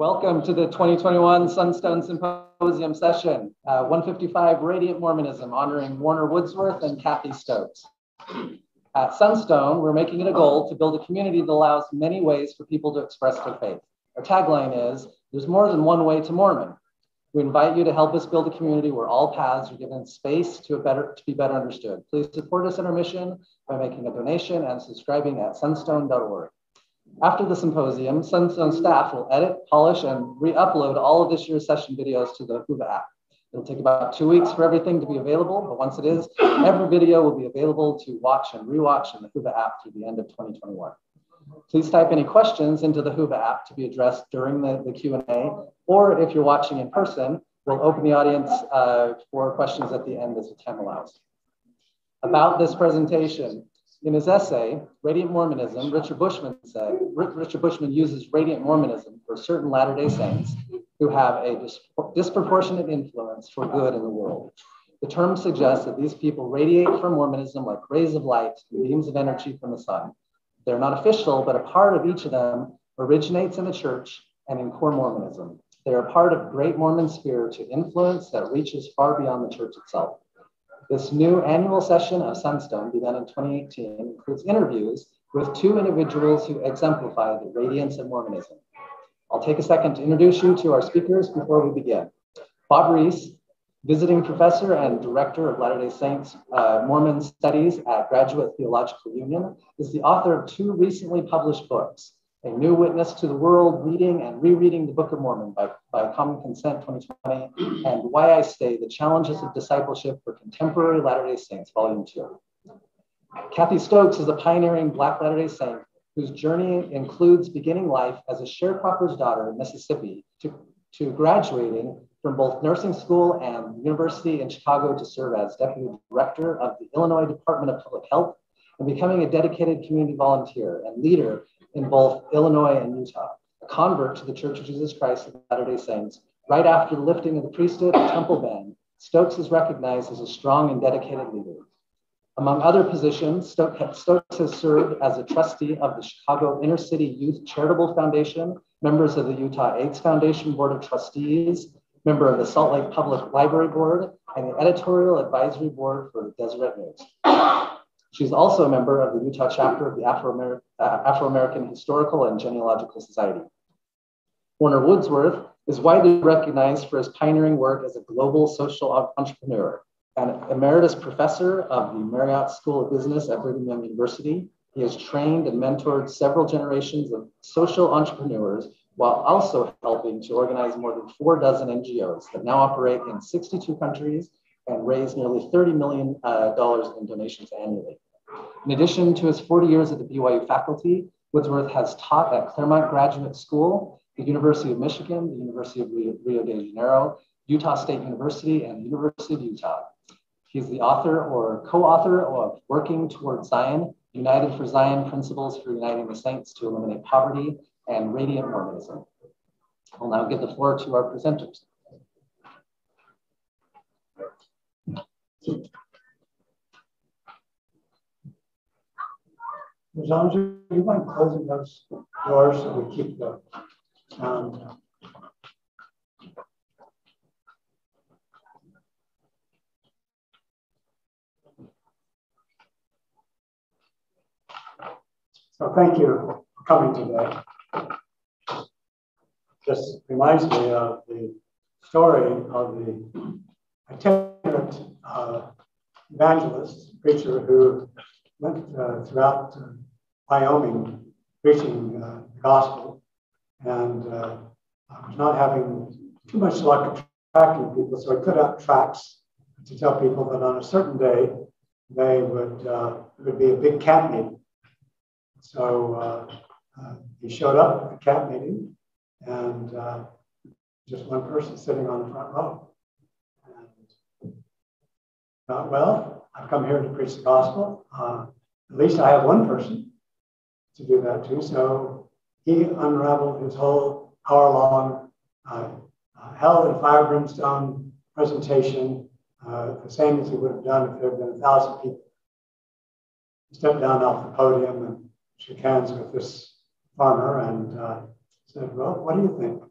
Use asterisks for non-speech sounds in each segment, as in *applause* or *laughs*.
Welcome to the 2021 Sunstone Symposium session, uh, 155 Radiant Mormonism, honoring Warner Woodworth and Cathy Stokes. At Sunstone, we're making it a goal to build a community that allows many ways for people to express their faith. Our tagline is, there's more than one way to Mormon. We invite you to help us build a community where all paths are given space to, better, to be better understood. Please support us in our mission by making a donation and subscribing at sunstone.org. After the symposium, Sunstone staff will edit, polish, and re-upload all of this year's session videos to the Whova app. It'll take about two weeks for everything to be available, but once it is, every video will be available to watch and rewatch in the Whova app through the end of 2021. Please type any questions into the Whova app to be addressed during the, the Q&A, or if you're watching in person, we'll open the audience uh, for questions at the end as the time allows. About this presentation, in his essay, Radiant Mormonism, Richard Bushman said, Richard Bushman uses Radiant Mormonism for certain Latter-day Saints who have a disproportionate influence for good in the world. The term suggests that these people radiate from Mormonism like rays of light and beams of energy from the sun. They're not official, but a part of each of them originates in the church and in core Mormonism. They are part of great Mormon spirit to influence that reaches far beyond the church itself. This new annual session of Sunstone, begun in 2018, includes interviews with two individuals who exemplify the radiance of Mormonism. I'll take a second to introduce you to our speakers before we begin. Bob Rees, visiting professor and director of Latter-day Saints uh, Mormon Studies at Graduate Theological Union, is the author of two recently published books, a New Witness to the World, Reading and Rereading the Book of Mormon by, by Common Consent 2020, and Why I Stay, The Challenges of Discipleship for Contemporary Latter-day Saints, Volume 2. Cathy Stokes is a pioneering Black Latter-day Saint whose journey includes beginning life as a sharecropper's daughter in Mississippi to, to graduating from both nursing school and university in Chicago to serve as deputy director of the Illinois Department of Public Health and becoming a dedicated community volunteer and leader in both Illinois and Utah, a convert to the Church of Jesus Christ of Latter-day Saints. Right after the lifting of the priesthood at Temple ban, Stokes is recognized as a strong and dedicated leader. Among other positions, Stokes has served as a trustee of the Chicago Inner City Youth Charitable Foundation, members of the Utah AIDS Foundation Board of Trustees, member of the Salt Lake Public Library Board, and the editorial advisory board for Deseret News. She's also a member of the Utah chapter of the Afro-American, uh, Afro-American Historical and Genealogical Society. Warner Woodworth is widely recognized for his pioneering work as a global social entrepreneur. and emeritus professor of the Marriott School of Business at Brigham Young University, he has trained and mentored several generations of social entrepreneurs while also helping to organize more than four dozen NGOs that now operate in 62 countries and raise nearly $30 million uh, in donations annually. In addition to his 40 years at the BYU faculty, Woodworth has taught at Claremont Graduate School, the University of Michigan, the University of Rio, de Janeiro, Utah State University, and the University of Utah. He's the author or co-author of Working Toward Zion, United for Zion Principles for Uniting the Saints to Eliminate Poverty and Radiant Mormonism. I'll now give the floor to our presenters. Zandra, you mind closing those doors so we keep the down? So thank you for coming today. Just reminds me of the story of the itinerant uh, evangelist, preacher who went uh, throughout uh, Wyoming preaching uh, the gospel and uh, was not having too much luck attracting people, so he put out tracts to tell people that on a certain day they would uh, it would be a big camp meeting. So uh, he showed up at the camp meeting and just one person sitting on the front row. And thought, well, I've come here to preach the gospel. Uh, at least I have one person to do that to. So he unraveled his whole hour long uh, uh, hell and fire brimstone presentation, uh, the same as he would have done if there had been a thousand people. He stepped down off the podium and shook hands with this farmer and uh, said, Well, what do you think?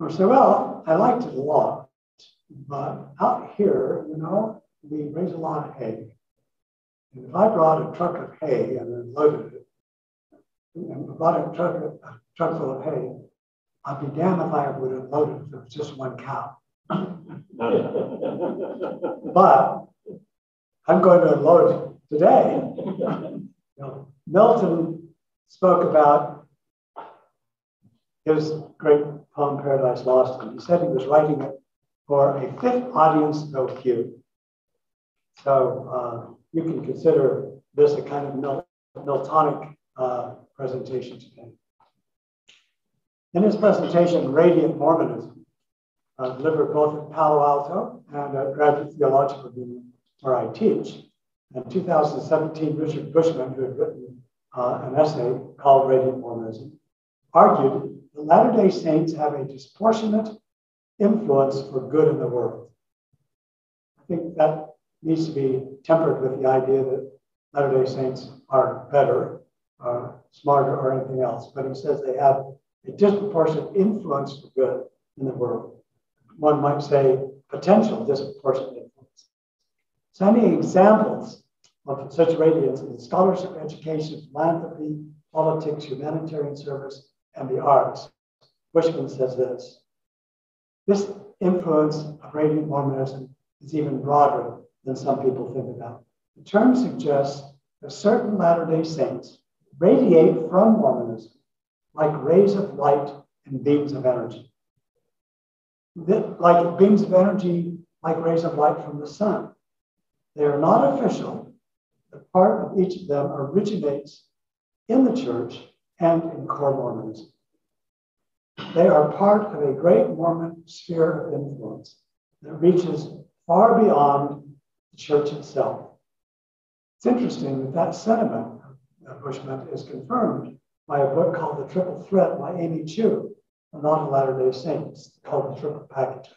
I say, well, I liked it a lot, but out here, you know, we raise a lot of hay. And if I brought a truck of hay and then loaded it, and brought a truck, a truck full of hay, I'd be damned if I would have loaded it was just one cow. but I'm going to unload today. You know, Milton spoke about his great poem Paradise Lost, and he said he was writing it for a fifth audience, no cue. So uh, you can consider this a kind of Mil Miltonic uh, presentation today. In his presentation, Radiant Mormonism, uh, delivered both at Palo Alto and at Graduate Theological Union, where I teach. In 2017, Richard Bushman, who had written uh, an essay called Radiant Mormonism, argued that Latter day Saints have a disproportionate influence for good in the world. I think that needs to be tempered with the idea that Latter day Saints are better, uh, smarter, or anything else, but he says they have a disproportionate influence for good in the world. One might say potential disproportionate influence. So, any examples of such radiance in scholarship, education, philanthropy, politics, humanitarian service, and the arts. Bushman says this this influence of radiant Mormonism is even broader than some people think about. The term suggests that certain Latter day Saints radiate from Mormonism like rays of light and beams of energy. Like beams of energy, like rays of light from the sun. They are not official, but part of each of them originates in the church and in core Mormonism. They are part of a great Mormon sphere of influence that reaches far beyond church itself. It's interesting that that sentiment of Bushman is confirmed by a book called The Triple Threat by Amy Chua, a non Latter day Saints, called The Triple Package.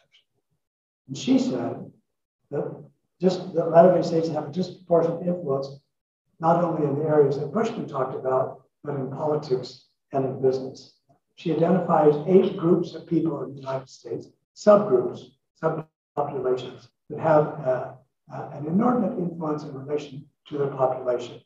And she said that just the Latter day Saints have a disproportionate influence, not only in the areas that Bushman talked about, but in politics and in business. She identifies eight groups of people in the United States, subgroups, subpopulations, that have uh, uh, an inordinate influence in relation to their population.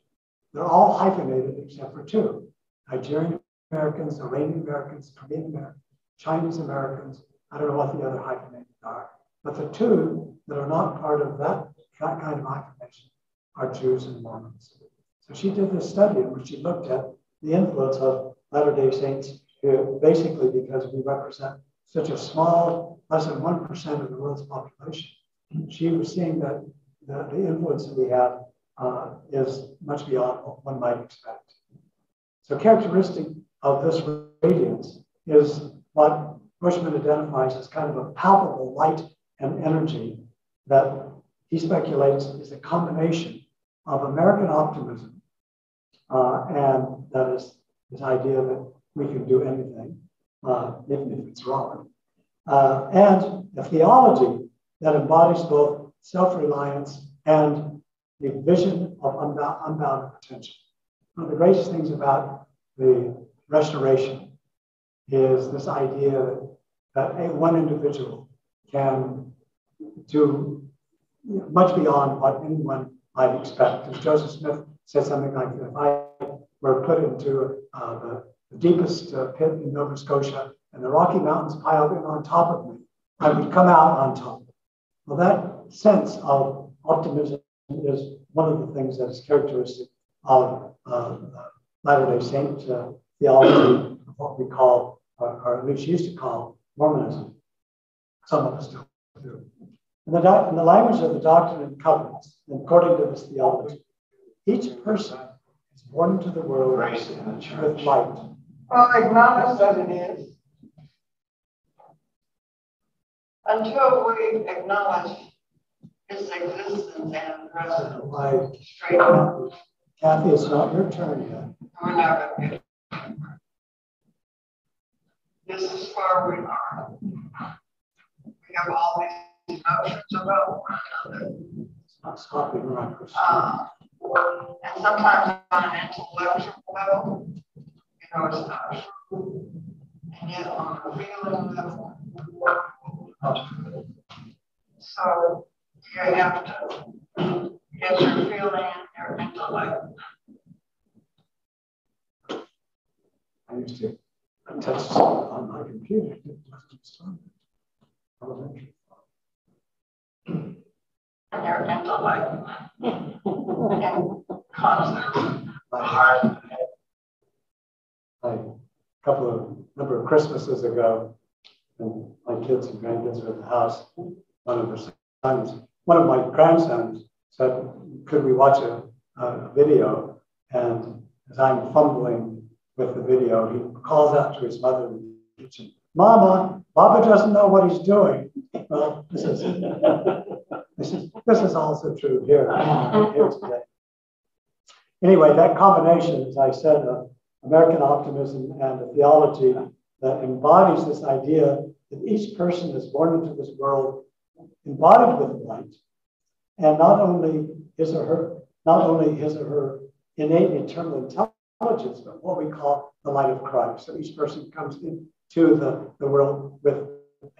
They're all hyphenated except for two Nigerian Americans, Iranian Americans, Korean Americans, Chinese Americans. I don't know what the other hyphenated are. But the two that are not part of that that kind of hyphenation are Jews and Mormons. So she did this study in which she looked at the influence of Latter day Saints, basically because we represent such a small, less than 1% of the world's population. She was seeing that the, the influence that we have uh, is much beyond what one might expect. So characteristic of this radiance is what Bushman identifies as kind of a palpable light and energy that he speculates is a combination of American optimism uh, and that is this idea that we can do anything, uh, even if it's wrong, uh, and a theology that embodies both self-reliance and the vision of unbound, unbounded potential. One of the greatest things about the restoration is this idea that a, one individual can do much beyond what anyone might expect. As Joseph Smith said something like, if I were put into uh, the, the, deepest uh, pit in Nova Scotia and the Rocky Mountains piled in on top of me, I would come out on top. Well, that sense of optimism is one of the things that is characteristic of uh, Latter day Saint uh, theology, what we call, or, or, at least used to call, Mormonism. Some of us still do. In the, in the language of the Doctrine and Covenants, according to this theology, each person is born into the world with light. Well, acknowledge that it is. Until we acknowledge its existence and presence straight up. Cathy, it's not your turn yet. We're never going to get This is where we are. We have all these emotions about one another. It's not stopping right uh, And sometimes on an intellectual level, you know, it's not true. And yet on a feeling level, so you have to get your feeling and your intellect. I used to test on my computer, didn't Elementary. And their intellect and causes the heart. A couple of number of Christmases ago, and my kids and grandkids are at the house. One of the sons, one of my grandsons said, "Could we watch a, a video?" And as I'm fumbling with the video, he calls out to his mother in the kitchen, "Mama, Papa doesn't know what he's doing." Well, this is *laughs* this is this is also true here, here today. Anyway, that combination, as I said, of American optimism and theology that embodies this idea that each person is born into this world embodied with light, and not only his or her, not only his or her innate eternal intelligence, but what we call the light of Christ. So each person comes into the, the world with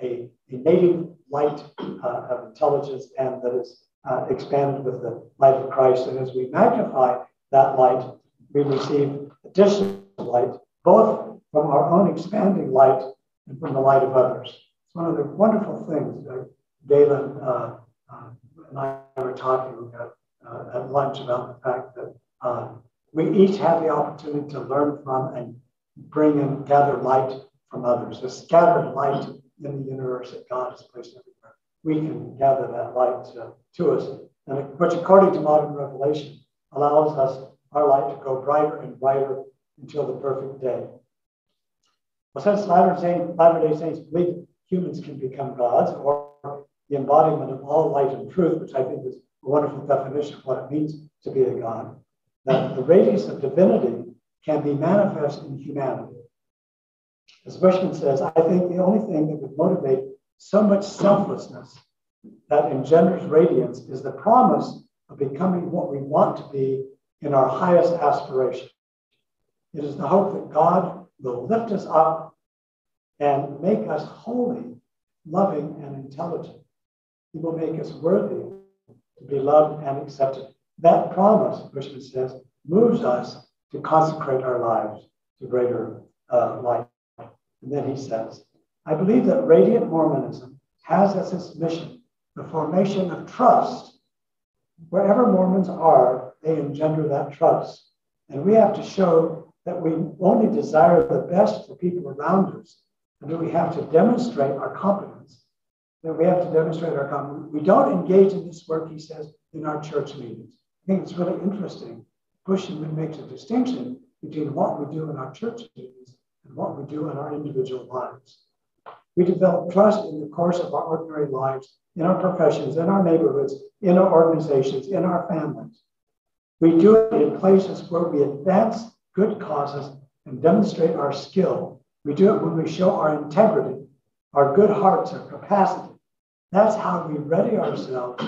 a, a native light uh, of intelligence and that is uh, expanded with the light of Christ. And as we magnify that light, we receive additional light, both from our own expanding light and from the light of others. It's one of the wonderful things that Galen uh, uh, and I were talking at, uh, at lunch about the fact that uh, we each have the opportunity to learn from and bring and gather light from others. The scattered light in the universe that God has placed everywhere. We can gather that light uh, to us, and which, according to modern revelation, allows us our light to go brighter and brighter until the perfect day. Well, since Latter-day Saints believe humans can become gods, or the embodiment of all light and truth, which I think is a wonderful definition of what it means to be a god, that the radiance of divinity can be manifest in humanity. As Bushman says, I think the only thing that would motivate so much selflessness that engenders radiance is the promise of becoming what we want to be in our highest aspiration. It is the hope that God will lift us up and make us holy, loving, and intelligent. He will make us worthy to be loved and accepted. That promise, Bushman says, moves us to consecrate our lives to greater uh. And then he says, I believe that radiant Mormonism has as its mission the formation of trust. Wherever Mormons are, they engender that trust. And we have to show that we only desire the best for people around us, and that we have to demonstrate our competence. That we have to demonstrate our competence. We don't engage in this work, he says, in our church meetings. I think it's really interesting. Bushman makes a distinction between what we do in our church meetings and what we do in our individual lives. We develop trust in the course of our ordinary lives, in our professions, in our neighborhoods, in our organizations, in our families. We do it in places where we advance good causes and demonstrate our skill. We do it when we show our integrity, our good hearts, our capacity. That's how we ready ourselves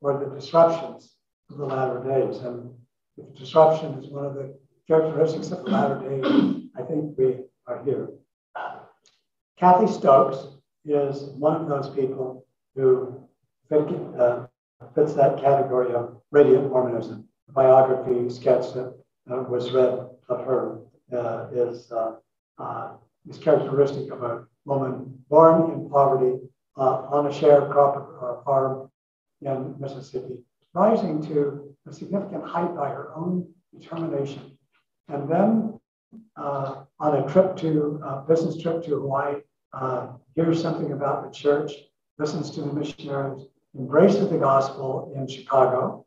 for the disruptions of the latter days. And if disruption is one of the characteristics of the latter days, I think we are here. Cathy Stokes is one of those people who fit, uh, fits that category of radiant Mormonism. The biography sketch that uh, was read of her uh, is, uh, uh, is characteristic of a woman born in poverty uh, on a sharecrop farm in Mississippi, rising to a significant height by her own determination. And then uh, on a trip to a business trip to Hawaii, uh, hears something about the church, listens to the missionaries, embraces the gospel in Chicago,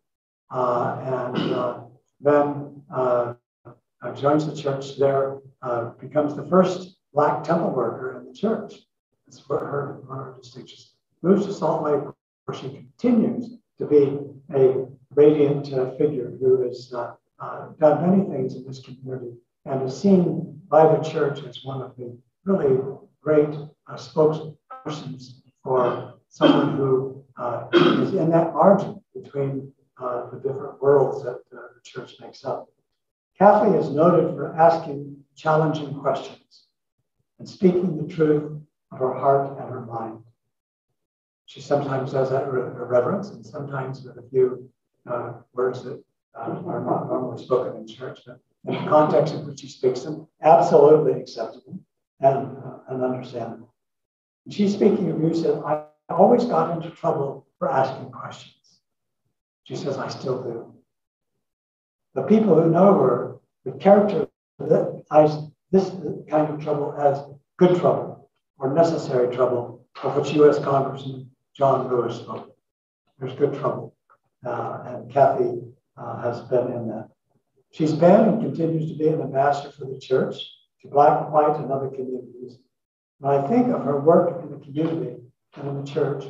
uh, and uh, then uh, uh, joins the church there, becomes the first black temple worker in the church. That's her, one of her. Moves to Salt Lake, where she continues to be a radiant figure who has done many things in this community and is seen by the church as one of the really great uh, spokespersons for someone who uh, is in that margin between uh, the different worlds that uh, the church makes up. Cathy is noted for asking challenging questions and speaking the truth of her heart and her mind. She sometimes does that with reverence and sometimes with a few uh, words that uh, are not normally spoken in church. But in the context in which she speaks them, absolutely acceptable and, uh, and understandable. And she's speaking of you, said, I always got into trouble for asking questions. She says, I still do. The people who know her the character that characterize this kind of trouble as good trouble or necessary trouble, of which U.S. Congressman John Lewis spoke. There's good trouble. Uh, and Cathy uh, has been in that. She's been and continues to be an ambassador for the church to Black, and white, and other communities. When I think of her work in the community and in the church,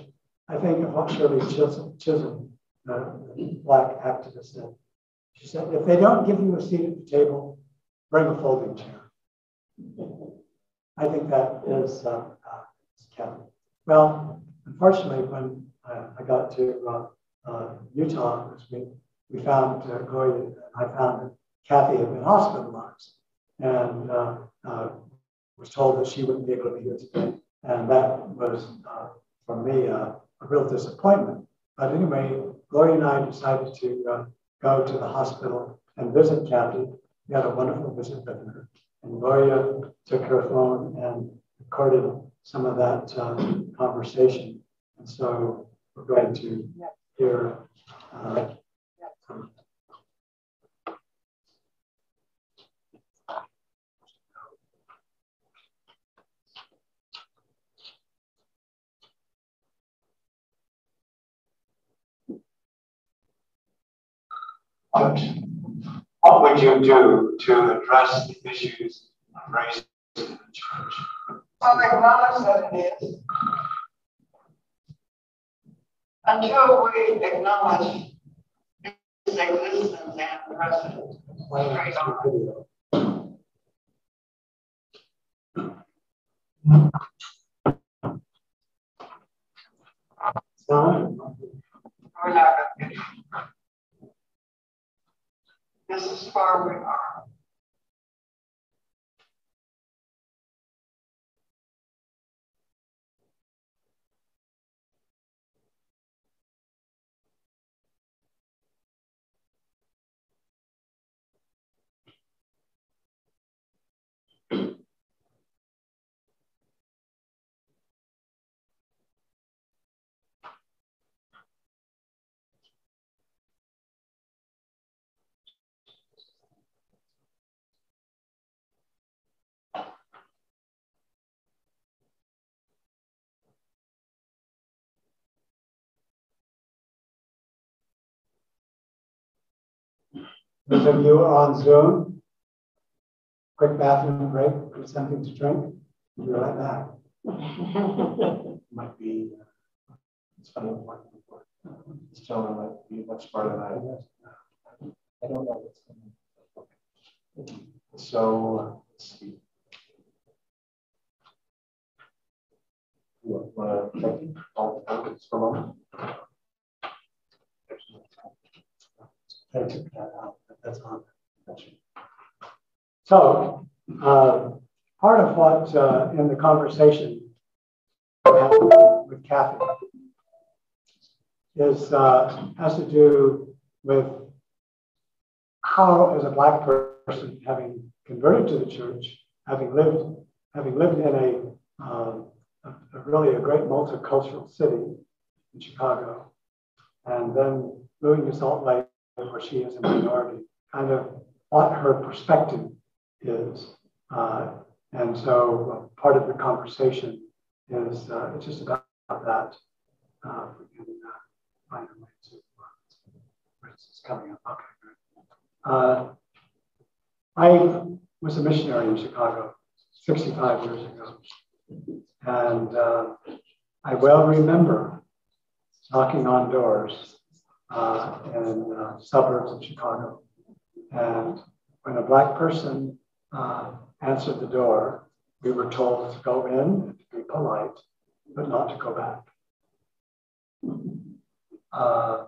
I think of Shirley Chisholm, Chisholm the Black activist, said. She said, if they don't give you a seat at the table, bring a folding chair. I think that is uh, uh, Well, unfortunately, when I, I got to uh, uh, Utah week, we found uh, Gloria and I found that Cathy had been hospitalized and uh, uh, was told that she wouldn't be able to be here today. And that was, uh, for me, uh, a real disappointment. But anyway, Gloria and I decided to uh, go to the hospital and visit Cathy. We had a wonderful visit with her. And Gloria took her phone and recorded some of that conversation. And so we're going to hear uh, what, what would you do to address the issues of race in the church? Well, acknowledge that it is. Until we acknowledge its existence and presence, right on. We're not going to this is far we are. Those of you on Zoom, quick bathroom break, get something to drink, be right back. might be, uh, it's funny, this gentleman might be much smarter than I am. I don't know what's going on. So, let's see. You want to all the for a moment? I took that out that's on. So, uh, part of what uh, in the conversation with Cathy is uh, has to do with how, as a black person, having converted to the church, having lived, having lived in a, um, a, a really a great multicultural city in Chicago, and then moving to Salt Lake, where she is a minority, kind of what her perspective is. Uh, and so part of the conversation is uh, it's just about that. Uh, can uh, to, it's coming up. Okay. Uh, I was a missionary in Chicago 65 years ago. And uh, I well remember knocking on doors uh, in uh, suburbs of Chicago and when a black person uh, answered the door, we were told to go in and to be polite, but not to go back. Uh,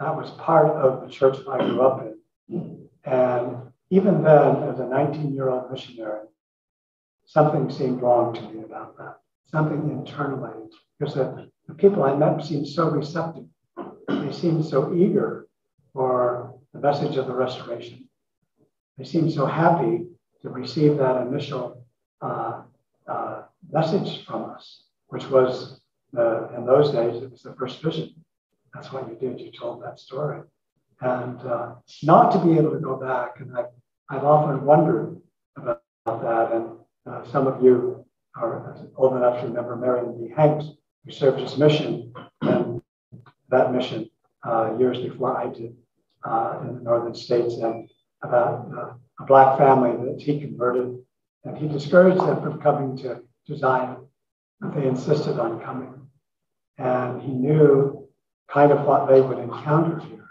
that was part of the church I grew up in. And even then, as a 19 year old missionary, something seemed wrong to me about that. Something internally, because the, the people I met seemed so receptive. They seemed so eager for the message of the restoration. they seemed so happy to receive that initial uh, uh, message from us, which was the, in those days, it was the first vision. That's what you did. You told that story. And uh, not to be able to go back. And I've, I've often wondered about that. And uh, some of you are old enough to remember Marion D. Hanks, who served his mission and that mission uh, years before I did uh, in the northern states, and about uh, a black family that he converted. And he discouraged them from coming to, to Zion, but they insisted on coming. And he knew kind of what they would encounter here.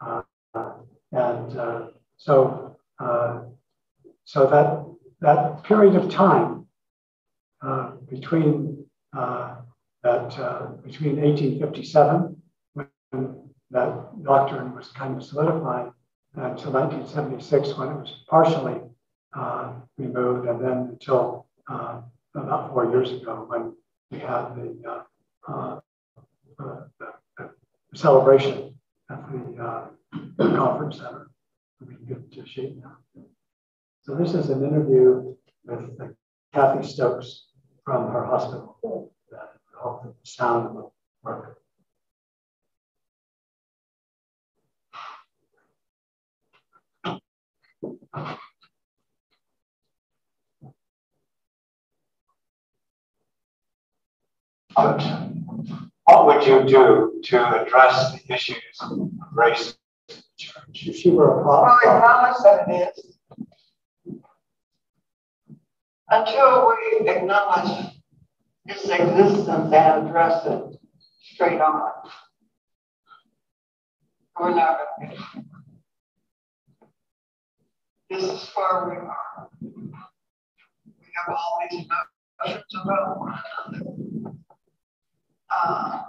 Uh, and uh, so, uh, so that, that period of time uh, between that between 1857 when that doctrine was kind of solidified until 1976 when it was partially removed, and then until about four years ago when we had the uh, uh, celebration at the uh, conference center. We can get to shape now. So this is an interview with Cathy Stokes from her hospital. I hope the sound will work. But what would you do to address the issues of race in the church? If she were a problem. Well, acknowledge that it is. Until we acknowledge its existence and address it straight on, we're not going to get This is where we are. We have all these emotions about one another. Uh,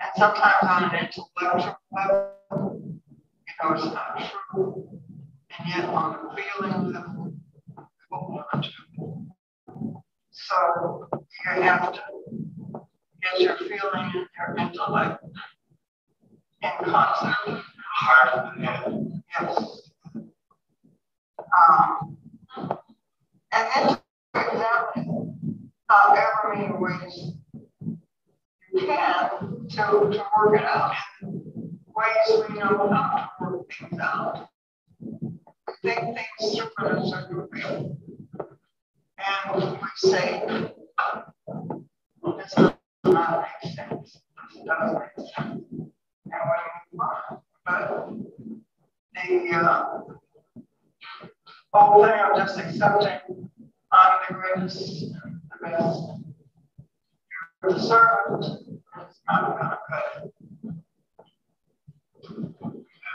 and sometimes on an intellectual level, you know, it's not true. And yet on a feeling level, we want to. So you have to get your feeling and your intellect in concert. Heart and head. Yes. Um, and then to examine however many ways can to, to work it out ways we know how to work things out. Think things through in a way. And we say, this does not make sense. This does make sense. And we move. But the uh, whole thing of just accepting I'm the greatest, the best, You're the servant is not cut it.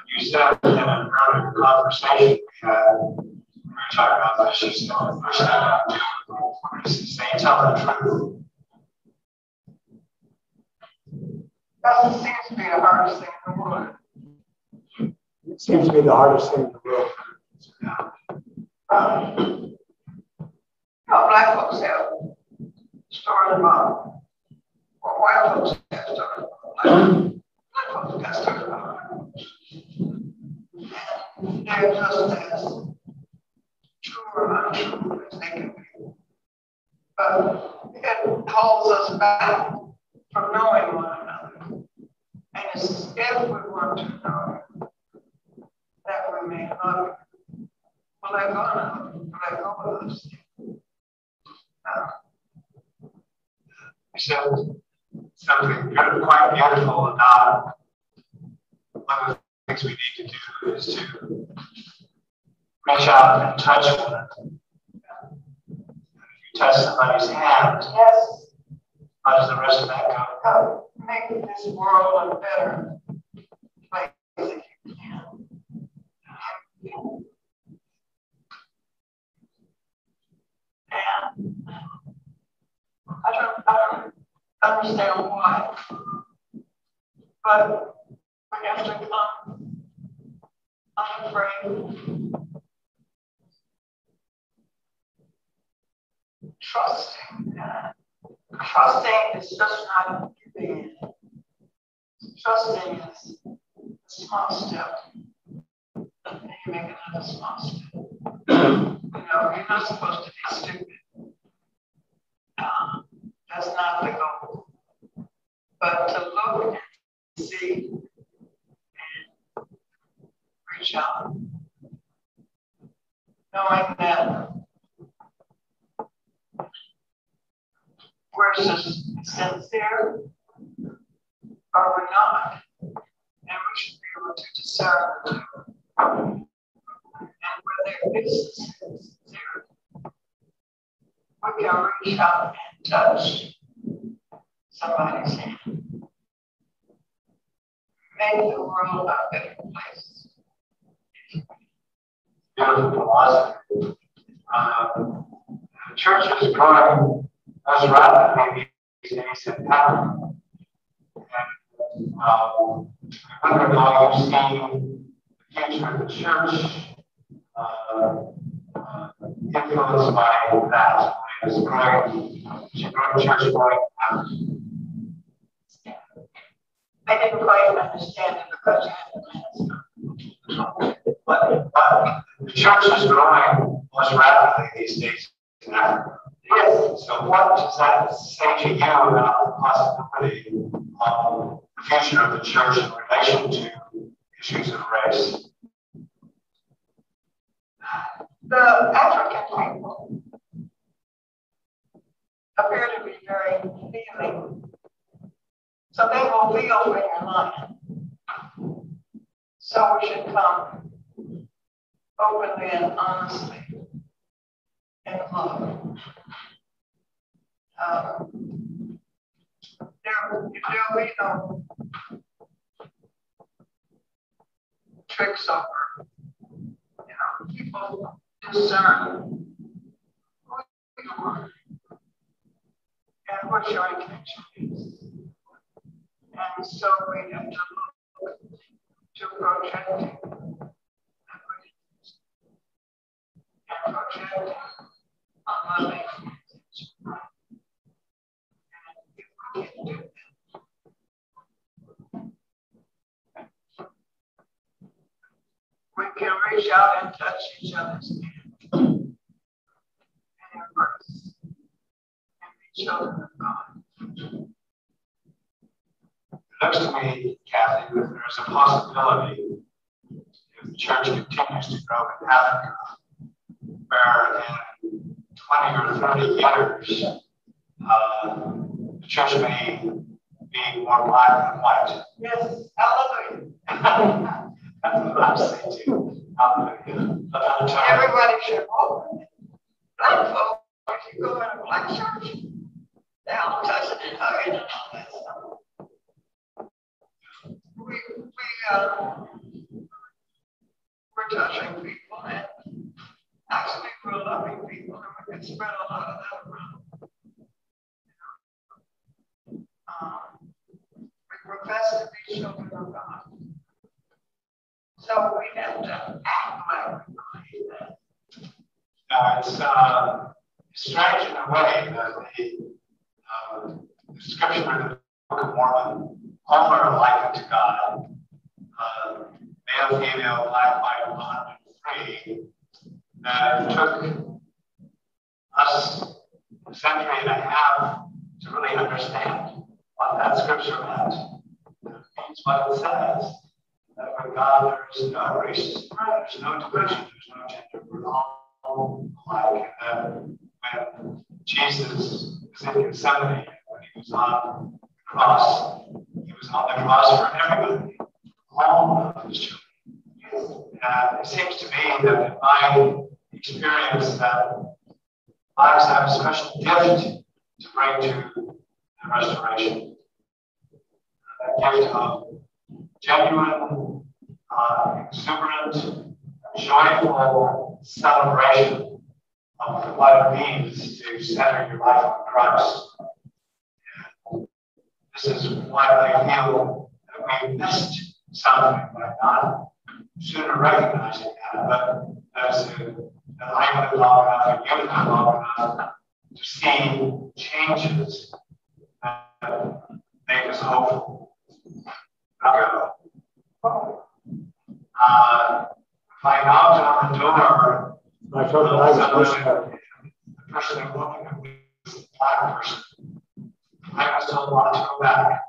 You said in an earlier conversation we had, we were talking about this, just pushing it out to say tell the truth. That seems to be the hardest thing in the world. It seems to be the hardest thing in the world. Um, no, black folks have stories about well, white folks have stories about black, folks got stories about They're just as true or untrue as they can be. But it holds us back from knowing one another. And it's if we want to know that we may love Uh, said something kind of quite beautiful about one of the things we need to do is to reach out and touch one. If you touch somebody's hand, yes, how does the rest of that go? uh, make this world a better place if you can. And I don't, I don't understand why, but we have to come unafraid, trusting. Trusting is just not giving in. Trusting is a small step another small step. you know, you're not supposed to be stupid. Uh, that's not the goal. But to look and see and reach out, knowing that we're sincere or we're not. And we should be able to discern the two. And is we can reach out and touch somebody's hand. Make the world a better place. Beautiful the church is growing as rapidly these days in Africa. And um, I wonder how you've seen the future of the church uh, uh, influenced by that. It's growing, growing church growing out. I didn't quite understand it because the But, but the church is growing most rapidly these days in Africa. Yes. So what does that say to you about the possibility of the future of the church in relation to issues of race? The African people appear to be very feeling. So they will feel when you're. So we should come openly and honestly in love. Um, there, there'll be no tricks over. You know, people discern who you are and what your intention is. And so we have to look to projecting and projecting on loving we can reach out and touch each other's hand and embrace and be children of God. It looks to me, Cathy, that there's a possibility if the church continues to grow in Africa, where in 20 or 30 years, uh, the church may be more black than white. Yes, hallelujah. *laughs* Everybody should hope. Black folks, if you go in a black church, they're all touching and hugging and all that stuff. We, we, uh, we're touching people and actually we're loving people and we can spread a lot of that around. Um, we profess to be children of God. So we have to act like that. Uh, it's uh, strange in a way that the, uh, the scripture in the Book of Mormon, all are likened to God. Uh, male, female, black, white, bond, and free. That took us a century and a half to really understand what that scripture meant. It means what it says. That there is no racism, there's no division, there's no gender. We're all alike. And uh, when Jesus was in Gethsemane, when he was on the cross, he was on the cross for everybody, all of his children. And uh, it seems to me that in my experience that lives have a special gift to bring to the restoration. Uh, a gift of genuine, uh, exuberant, joyful celebration of what it means to center your life on Christ. This is why I feel that we missed something by not sooner recognizing that, but as that I lived long enough and you lived long enough to see changes that make us hopeful. Uh, I knocked on the door. I told you I was missionary. The person that welcomed me was a black person. I was told not to go back.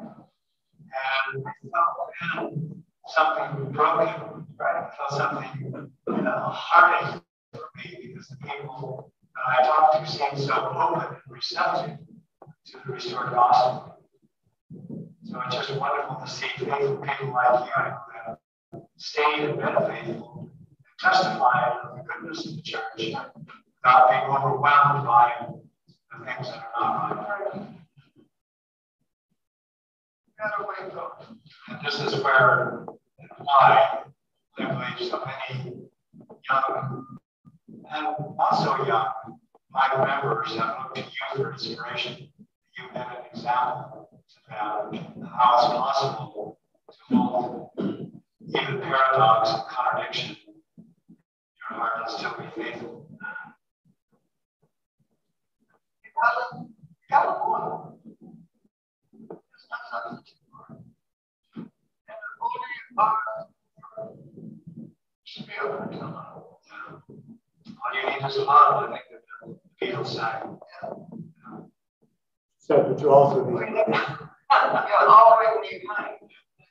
And I felt man, something broken, right? I felt something you know, heartache for me because the people that I talked to seemed so open and receptive to the restored gospel. So it's just wonderful to see faithful people like you have stayed and been faithful and testified of the goodness of the church without being overwhelmed by the things that are not right. And this is where and why I believe so many young and also young my members have looked to you for inspiration. You've been an example to them how it's possible to hold even paradox and contradiction in your heart and still be faithful. California. It's not substitute for it. And the older you are, spirit All you need is love. I think that the Beatles sang. Said, but you also need. You always need money.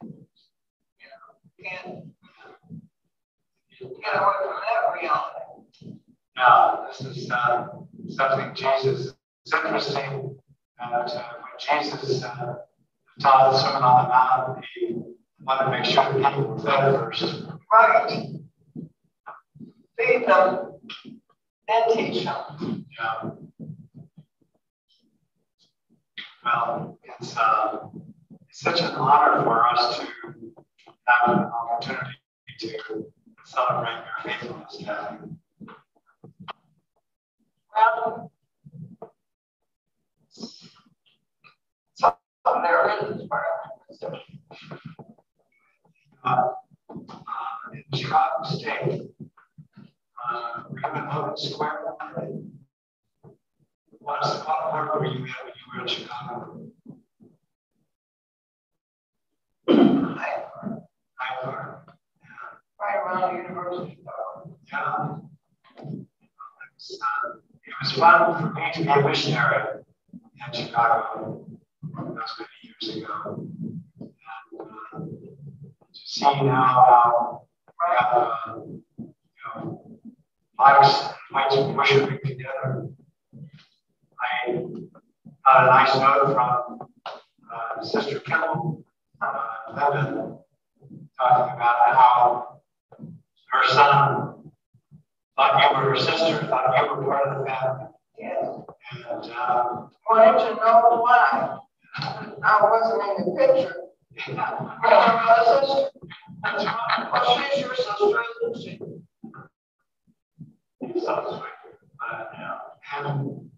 You know, can't get away from that reality. Now, this is uh, something Jesus it's interesting that uh, when Jesus uh, taught the Sermon on the Mount, he wanted to make sure that people were fed first. Right. Feed them, then teach them. Yeah. Well, it's, uh, it's such an honor for us to have an opportunity to celebrate your faithfulness, Kathy. Well, there is uh, uh, in Chicago State, uh, Raymond Hood Square. Part were you in when you were in Chicago? Park. Yeah. Right around the University. Yeah. It was, uh, it was fun for me to be a missionary in Chicago that's many years ago. And uh, to see now how uh, you know, lives worshiping together. I a nice note from uh, Sister Kimball, uh, Lebanon, talking about how her son thought you were her sister, thought you were part of the family. Yes. And uh, wanted to know why. I wasn't in the picture. My sister. Well, she's your sister, isn't she? So sweet. But, yeah. And, and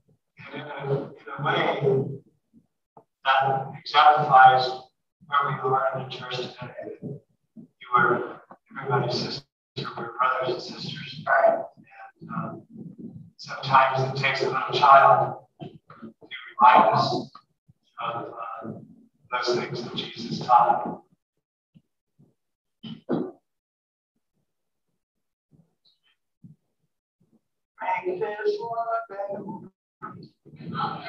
in, a, way, that exemplifies where we are in the church today. You were everybody's sister, we're brothers and sisters. And um, sometimes it takes a little child to remind us of uh, those things that Jesus taught. Make this one Uh,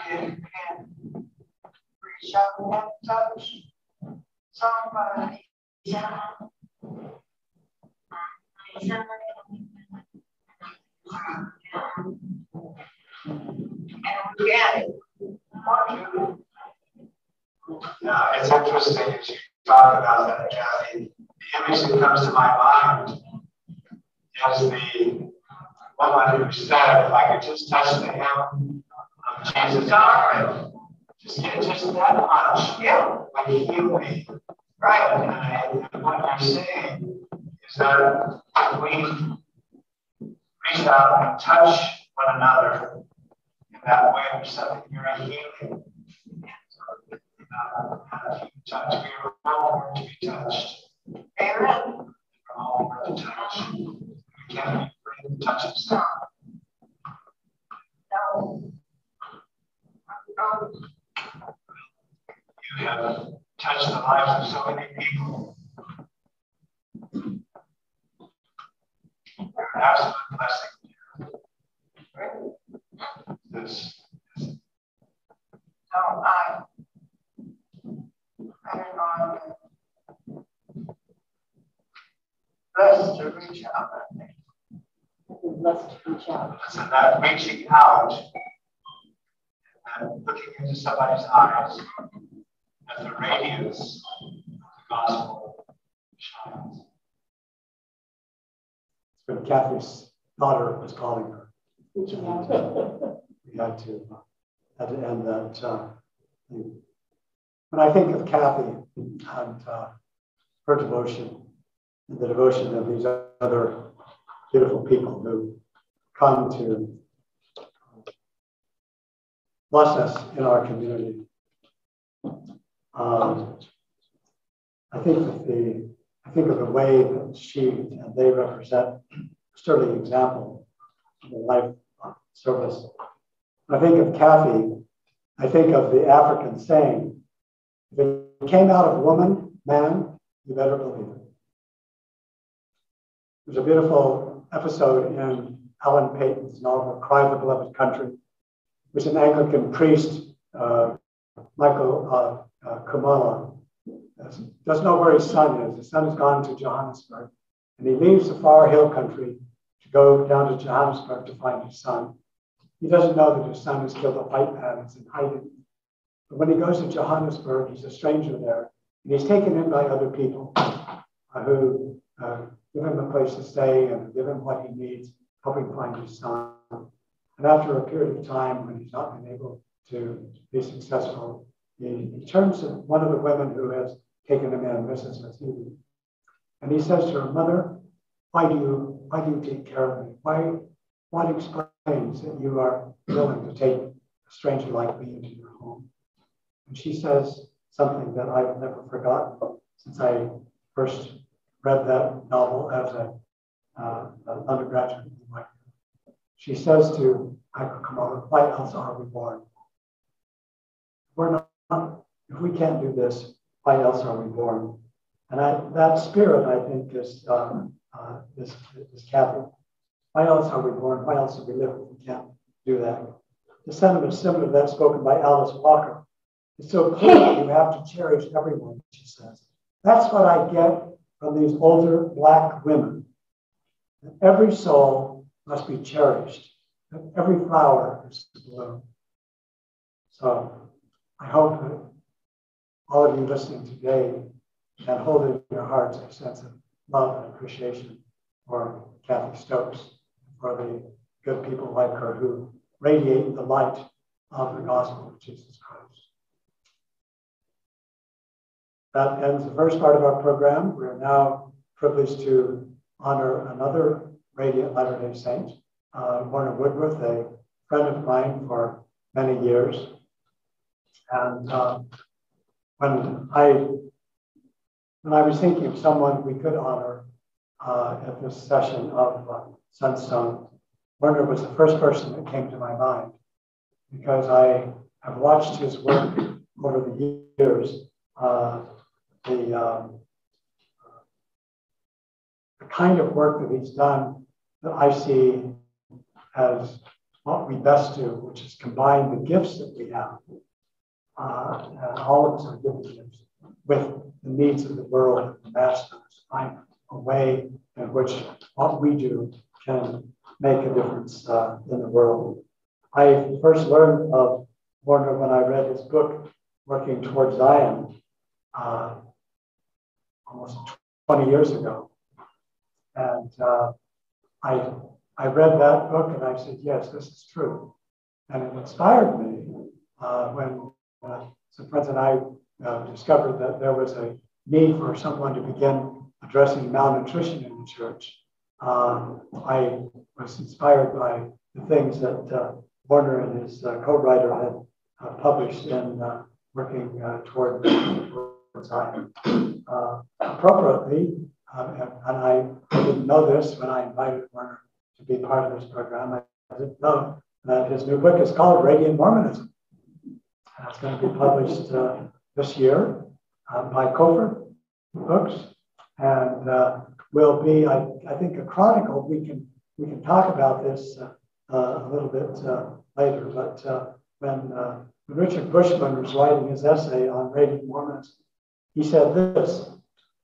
it's interesting as you talk about that, Kathy. The image that comes to my mind is the woman who said, if I could just touch the hem of Jesus' garment, just get just that much, yeah, would heal me. right. And, what you're saying is that we reach out and touch one another in that way, there's something you're a healing uh, touch. We are all to be touched. Amen. We're all to touch. We can't the touch of sound. No. No. You have touched the lives of so many people. absolute blessing This, this. So I, I don't know, blessed to reach out. Blessed to reach out. So that reaching out and looking into somebody's eyes as the radiance of the gospel shines. It's when Kathy's daughter was calling her. Reaching out. we had to, uh, had to end that. Uh, thing. when I think of Kathy and uh, her devotion, and the devotion of these other beautiful people who come to bless us in our community. Um, I think that the I think of the way that she and they represent a sterling example of the life service. I think of Kathy, I think of the African saying, if it came out of woman, man, you better believe it. There's a beautiful episode in Alan Paton's novel, Cry of the Beloved Country, which an Anglican priest, uh, Michael uh, uh, Kumalo, doesn't know where his son is. His son has gone to Johannesburg, and he leaves the far hill country to go down to Johannesburg to find his son. He doesn't know that his son has killed a white man in hiding. But when he goes to Johannesburg, he's a stranger there, and he's taken in by other people uh, who uh, give him a place to stay and give him what he needs, helping find his son. And after a period of time when he's not been able to be successful, he, he turns to one of the women who has taken him in, Mrs. Matheny, and he says to her, Mother, why do you why do you take care of me? Why what explains that you are willing to take a stranger like me into your home? And she says something that I've never forgotten since I first read that novel as a, uh, an undergraduate. She says to Kumalo, why else are we born? We're not, if we can't do this, why else are we born? And I, that spirit, I think, is, um, uh, is, is Catholic. Why else are we born? Why else do we live we can't do that? The sentiment similar to that spoken by Alice Walker. It's so clear you have to cherish everyone, she says. That's what I get from these older black women. That every soul must be cherished, that every flower is to bloom. So I hope that all of you listening today can hold it in your hearts a sense of love and appreciation for Kathy Stokes, for the good people like her who radiate the light of the gospel of Jesus Christ. That ends the first part of our program. We are now privileged to honor another radiant Latter day Saint, uh, Warner Woodworth, a friend of mine for many years. And uh, when I when I was thinking of someone we could honor uh, at this session of uh, Sunstone, Warner was the first person that came to my mind because I have watched his work over the years. Uh, the, um, the kind of work that he's done that I see as what we best do, which is combine the gifts that we have, uh, and all of us are given gifts, with the needs of the world and the masters, find a way in which what we do can make a difference uh, in the world. I first learned of Warner when I read his book, Working Towards Zion, uh, almost 20 years ago. And uh, I, I read that book and I said, yes, this is true. And it inspired me uh, when uh, some friends and I uh, discovered that there was a need for someone to begin addressing malnutrition in the church. Um, I was inspired by the things that uh, Warner and his uh, co-writer had uh, published in working toward Zion. Uh, appropriately, um, and I didn't know this when I invited Warner to be part of this program. I didn't know that his new book is called Radiant Mormonism. It's going to be published uh, this year uh, by Kofford Books, and uh, will be, I, I think, a chronicle. We can we can talk about this uh, uh, a little bit uh, later, but uh, when, Richard Bushman was writing his essay on radiant Mormonism, he said this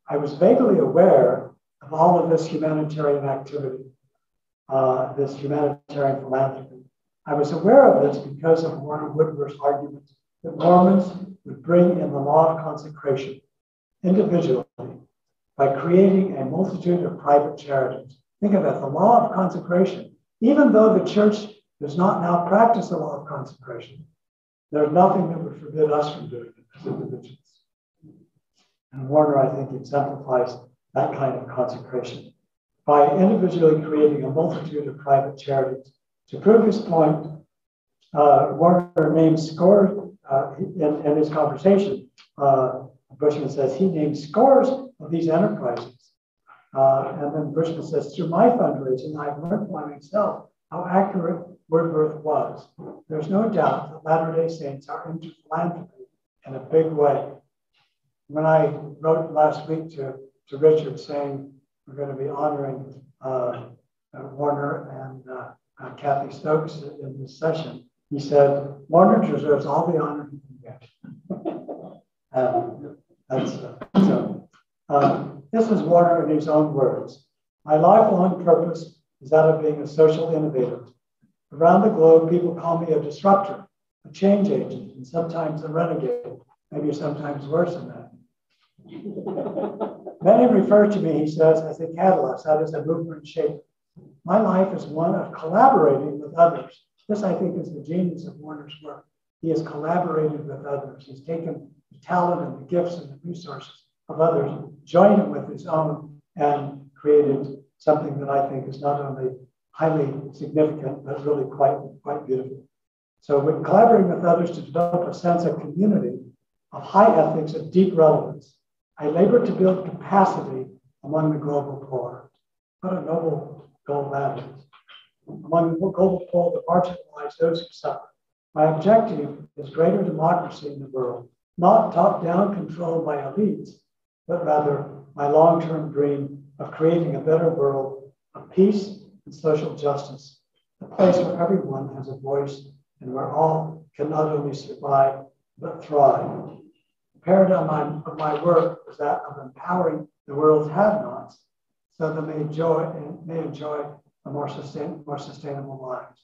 I was vaguely aware of all of this humanitarian activity, this humanitarian philanthropy. I was aware of this because of Warner Woodworth's argument that Mormons would bring in the law of consecration individually by creating a multitude of private charities. Think of it, the law of consecration. Even though the church does not now practice the law of consecration, there's nothing that would forbid us from doing it as individuals. And Warner, I think, exemplifies that kind of consecration by individually creating a multitude of private charities. To prove his point, uh, Warner names scores uh, in, in, his conversation. Uh, Bushman says he named scores of these enterprises. Uh, and then Bushman says, through my fundraising, I've learned for myself how accurate Woodworth was. There's no doubt that Latter day Saints are into philanthropy in a big way. When I wrote last week to, to Richard saying we're going to be honoring uh, Warner and uh, uh, Kathy Stokes in this session, he said, Warner deserves all the honor he can get. um, that's, uh, so, um, this is Warner in his own words. My lifelong purpose is that of being a social innovator. Around the globe, people call me a disruptor, a change agent, and sometimes a renegade, maybe sometimes worse than that. *laughs* Many refer to me, he says, as a catalyst, that is a movement shaper. My life is one of collaborating with others. This, I think, is the genius of Warner's work. He has collaborated with others. He's taken the talent and the gifts and the resources of others, joined it with his own, and created something that I think is not only highly significant, but really quite, quite beautiful. So we're collaborating with others to develop a sense of community, of high ethics, of deep relevance. I labor to build capacity among the global poor. What a noble goal that is. Among the global poor, the marginalized, those who suffer. My objective is greater democracy in the world, not top down control by elites, but rather my long term dream of creating a better world of peace and social justice, a place where everyone has a voice and where all can not only survive but thrive. The paradigm of my work is that of empowering the world's have-nots so that they enjoy, may enjoy a more, sustain, more sustainable lives.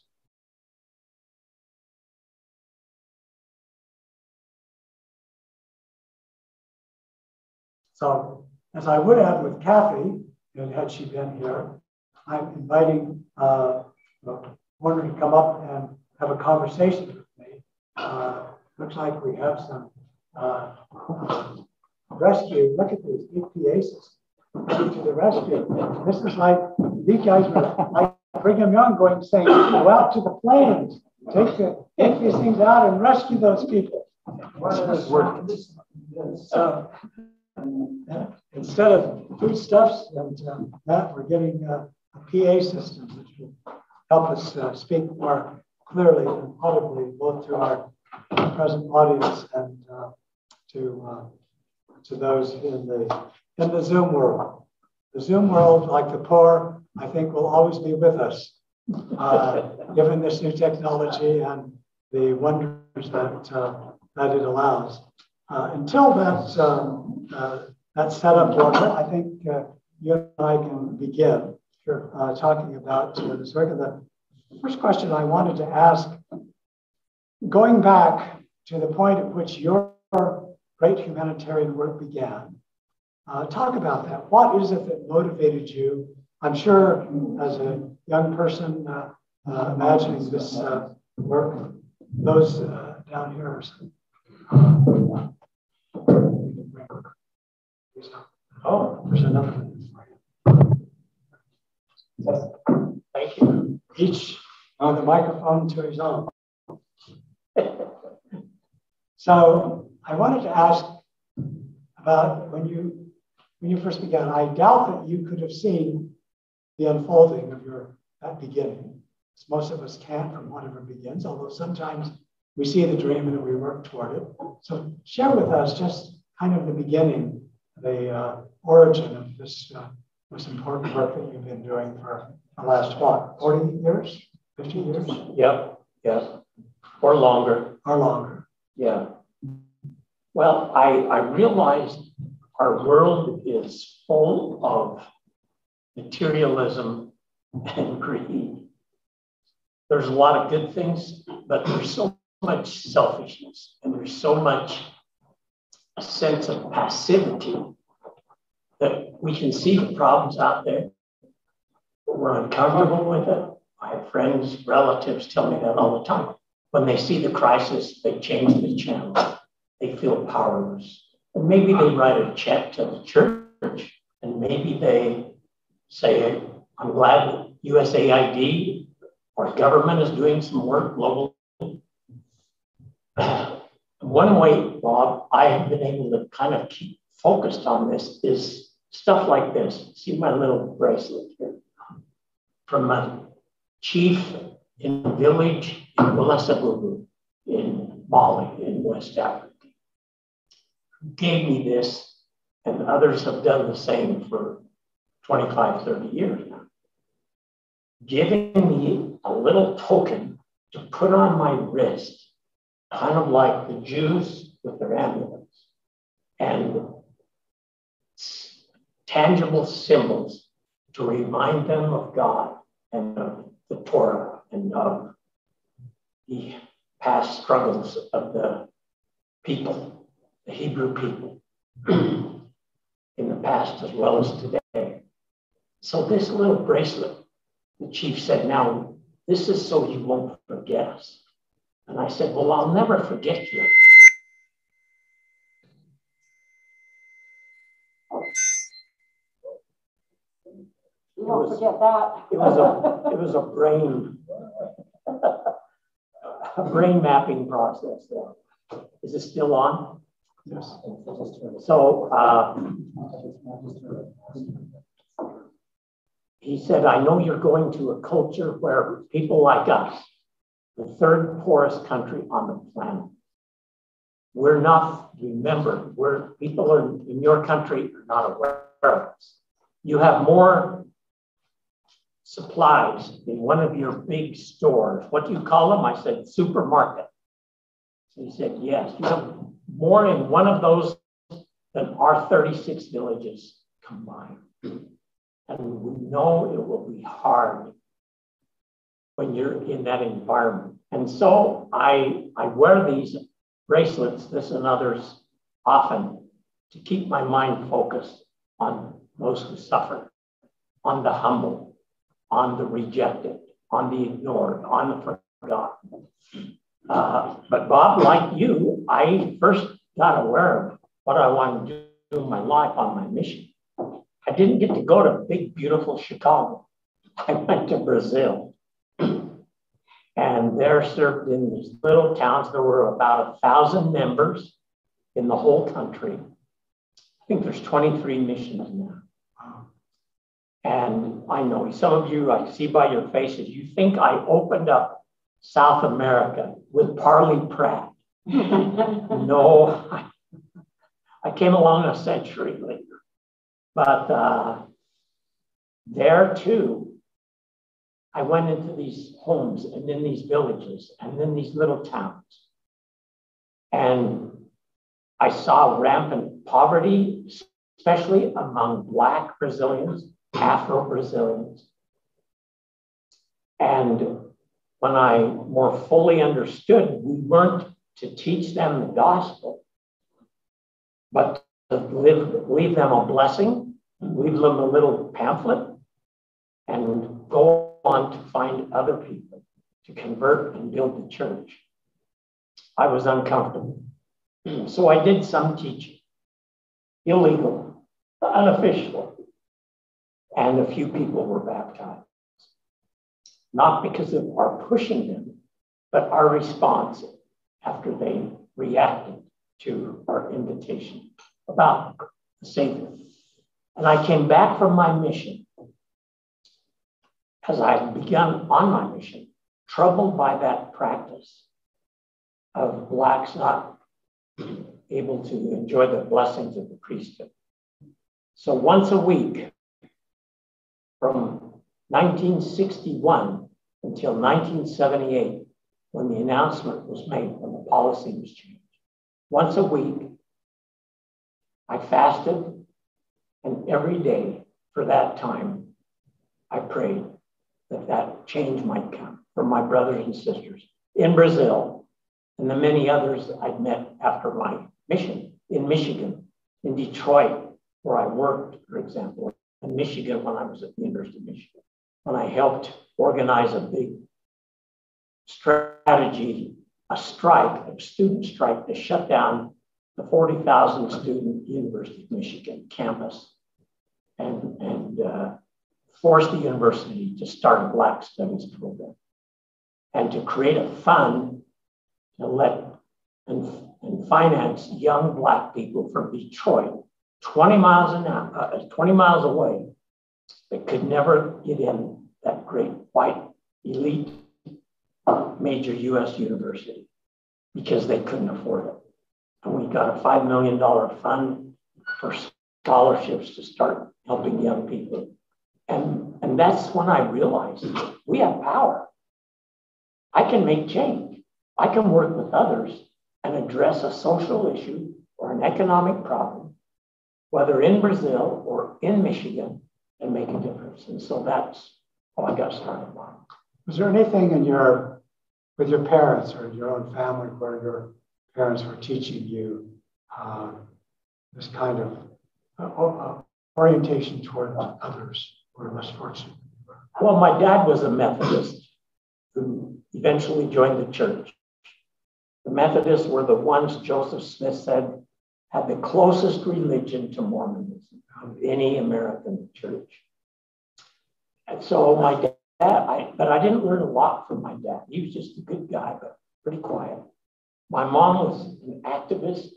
So, as I would have with Kathy, and had she been here, I'm inviting uh, Warner to come up and have a conversation with me. Uh, looks like we have some uh, *laughs* rescue. Look at these EPA systems to the rescue. This is like these guys were like Brigham Young going saying, go out to the plains, take the, take these things out and rescue those people. So, instead of foodstuffs and uh, that, we're getting uh, a PA system which will help us uh, speak more clearly and audibly, both to our present audience and uh, to uh, to those in the in the Zoom world. The Zoom world, like the poor, I think will always be with us, uh, given this new technology and the wonders that uh, that it allows. Uh, until that um, uh, that setup works, I think uh, you and I can begin sure. Uh, talking about this work. The first question I wanted to ask, going back to the point at which your great humanitarian work began, uh, talk about that. What is it that motivated you? I'm sure as a young person uh, uh, imagining this uh, work, those uh, down here are some, Oh, there's another Thank you. Each on the microphone to his own. *laughs* so I wanted to ask about when you when you first began. I doubt that you could have seen the unfolding of your that beginning. As most of us can't from whatever begins, although sometimes we see the dream and we work toward it. So share with us just kind of the beginning, the uh, origin of this uh, most important work that you've been doing for the last what, 40 years, 50 years Yep, yep, or longer, or longer. yeah. Well, I, I realized our world is full of materialism and greed. There's a lot of good things, but there's so much selfishness and there's so much a sense of passivity that we can see the problems out there, but we're uncomfortable with it. I have friends, relatives tell me that all the time. When they see the crisis, they change the channel. They feel powerless. And maybe they write a check to the church and maybe they say, I'm glad USAID, our government is doing some work globally. *sighs* One way, Bob, I have been able to kind of keep focused on this is stuff like this. See my little bracelet here from a chief in a village in Welesabubu in Mali in West Africa. Gave me this, and others have done the same for 25, 30 years now. Giving me a little token to put on my wrist kind of like the Jews with their amulets, and tangible symbols to remind them of God and of the Torah and of the past struggles of the people, the Hebrew people, *clears throat* in the past as well as today. So, this little bracelet, the chief said, Now, this is so you won't forget us. And I said, Well, I'll never forget you. You won't was- forget that. It was a it was a brain a brain mapping process there. Is it still on? Yes. So uh, he said, I know you're going to a culture where people like us, the third poorest country on the planet, we're not, remembered. we're people are in your country are not aware of us. You have more supplies in one of your big stores. What do you call them? I said, supermarket. He said, yes, you have more in one of those than our 36 villages combined. And we know it will be hard when you're in that environment. And so I, I wear these bracelets, this and others, often to keep my mind focused on those who suffer, on the humble, on the rejected, on the ignored, on the forgotten. Uh, but Bob, like you, I first got aware of what I wanted to do in my life on my mission. I didn't get to go to big, beautiful Chicago. *laughs* I went to Brazil. *clears throat* and there served in these little towns. There were about a thousand members in the whole country. I think there's 23 missions now. And I know some of you, I see by your faces, you think I opened up South America with Parley Pratt. *laughs* no, I, I, came along a century later. But uh, there too, I went into these homes and in these villages and in these little towns. And I saw rampant poverty, especially among Black Brazilians, Afro Brazilians. And when I more fully understood, we weren't to teach them the gospel, but live, leave them a blessing, leave them a little pamphlet, and go on to find other people to convert and build the church. I was uncomfortable. So I did some teaching, illegal, unofficial, and a few people were baptized. Not because of our pushing them, but our response after they reacted to our invitation about the Savior. And I came back from my mission as I had begun on my mission, troubled by that practice of Blacks not able to enjoy the blessings of the priesthood. So once a week, from 1961 until 1978, when the announcement was made, when the policy was changed. Once a week, I fasted, and every day for that time, I prayed that that change might come for my brothers and sisters in Brazil and the many others I'd met after my mission in Michigan, in Detroit, where I worked, for example, in Michigan when I was at the University of Michigan, when I helped organize a big strategy, a strike, a student strike to shut down the 40,000 student University of Michigan campus and, and uh, force the university to start a Black Studies program and to create a fund to let and, and finance young Black people from Detroit 20 miles an hour, uh, 20 miles away that could never get in that great white elite major US university because they couldn't afford it. And we got a $5 million fund for scholarships to start helping young people. And, and that's when I realized we have power. I can make change. I can work with others and address a social issue or an economic problem, whether in Brazil or in Michigan, and make a difference. And so that's how I got started. Was there anything in your, with your parents or in your own family where your parents were teaching you uh, this kind of uh, uh orientation toward others who are less fortunate? Well, my dad was a Methodist who eventually joined the church. The Methodists were the ones Joseph Smith said had the closest religion to Mormonism of any American church. And so my dad, I, but I didn't learn a lot from my dad. He was just a good guy, but pretty quiet. My mom was an activist.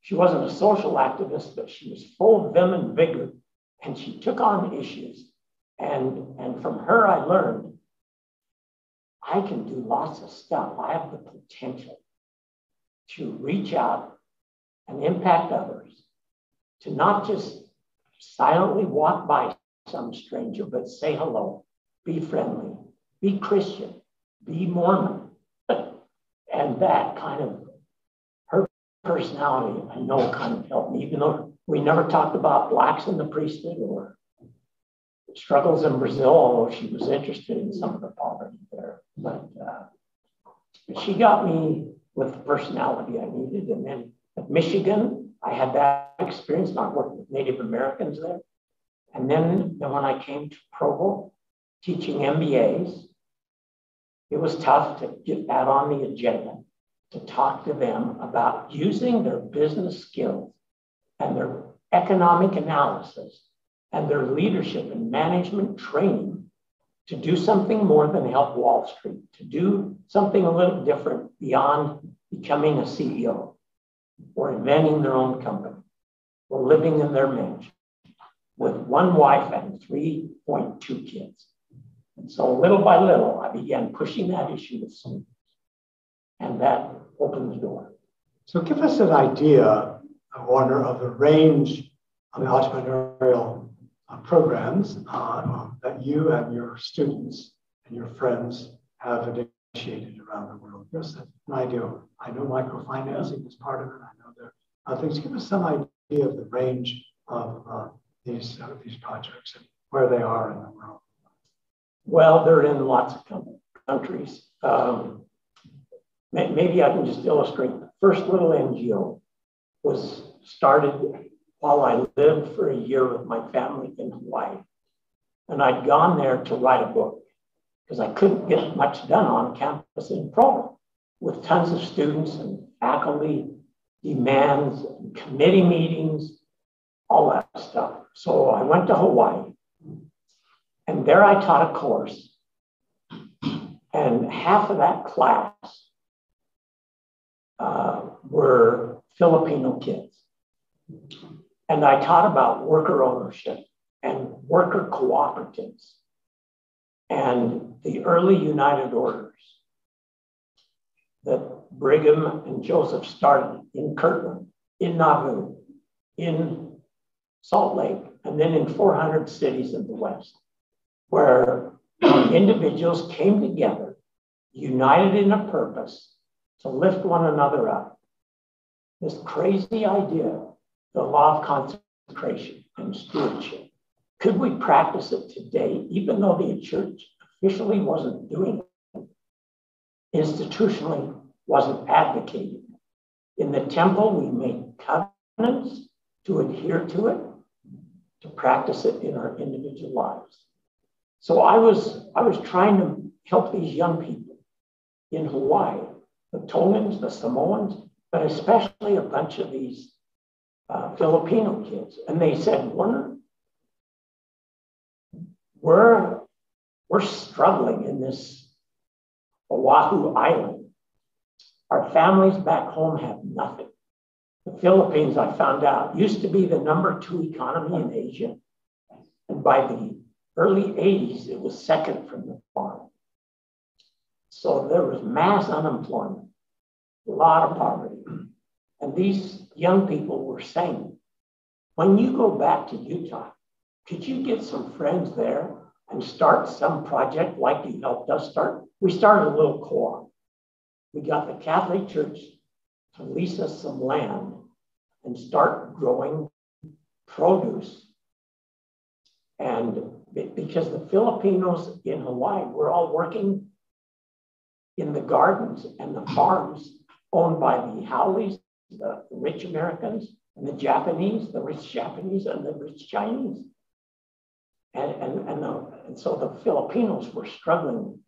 She wasn't a social activist, but she was full of vim and vigor, and she took on issues. And, and from her, I learned I can do lots of stuff. I have the potential to reach out and impact others, to not just silently walk by some stranger, but say hello, be friendly, be Christian, be Mormon. That kind of her personality, I know, kind of helped me, even though we never talked about blacks in the priesthood or struggles in Brazil, although she was interested in some of the poverty there. But uh, she got me with the personality I needed. And then at Michigan, I had that experience, not working with Native Americans there. And then, then when I came to Provo, teaching MBAs, it was tough to get that on the agenda to talk to them about using their business skills and their economic analysis and their leadership and management training to do something more than help Wall Street, to do something a little different beyond becoming a CEO or inventing their own company or living in their mansion with one wife and 3.2 kids. And so little by little, I began pushing that issue with students. And that opened the door. So give us an idea, I wonder, of the range of entrepreneurial uh, programs uh, that you and your students and your friends have initiated around the world. Us an idea. I know microfinancing is part of it. I know there are things. Give us some idea of the range of uh, these uh, these projects and where they are in the world. Well, they're in lots of countries. Um, maybe I can just illustrate. The first little NGO was started while I lived for a year with my family in Hawaii. And I'd gone there to write a book because I couldn't get much done on campus in Provo with tons of students and faculty demands and committee meetings, all that stuff. So I went to Hawaii and there I taught a course. And half of that class were Filipino kids. And I taught about worker ownership and worker cooperatives and the early United Orders that Brigham and Joseph started in Kirtland, in Nauvoo, in Salt Lake, and then in 400 cities in the West. where individuals came together, united in a purpose to lift one another up. This crazy idea, the law of consecration and stewardship. Could we practice it today, even though the church officially wasn't doing it, institutionally wasn't advocating it? In the temple, we made covenants to adhere to it, to practice it in our individual lives. So I was, I was trying to help these young people in Hawaii, the Tongans, the Samoans, but especially a bunch of these uh, Filipino kids. And they said, Warner, we're, we're struggling in this Oahu island. Our families back home have nothing. The Philippines, I found out, used to be the number two economy in Asia. And by the early 80s, it was second from the farm. So there was mass unemployment, a lot of poverty. And these young people were saying, when you go back to Utah, could you get some friends there and start some project like you helped us start? We started a little co-op. We got the Catholic Church to lease us some land and start growing produce. And because the Filipinos in Hawaii were all working in the gardens and the farms owned by the haoles, the rich Americans, and the Japanese, the rich Japanese, and the rich Chinese. And, and, and, the, and so the Filipinos were struggling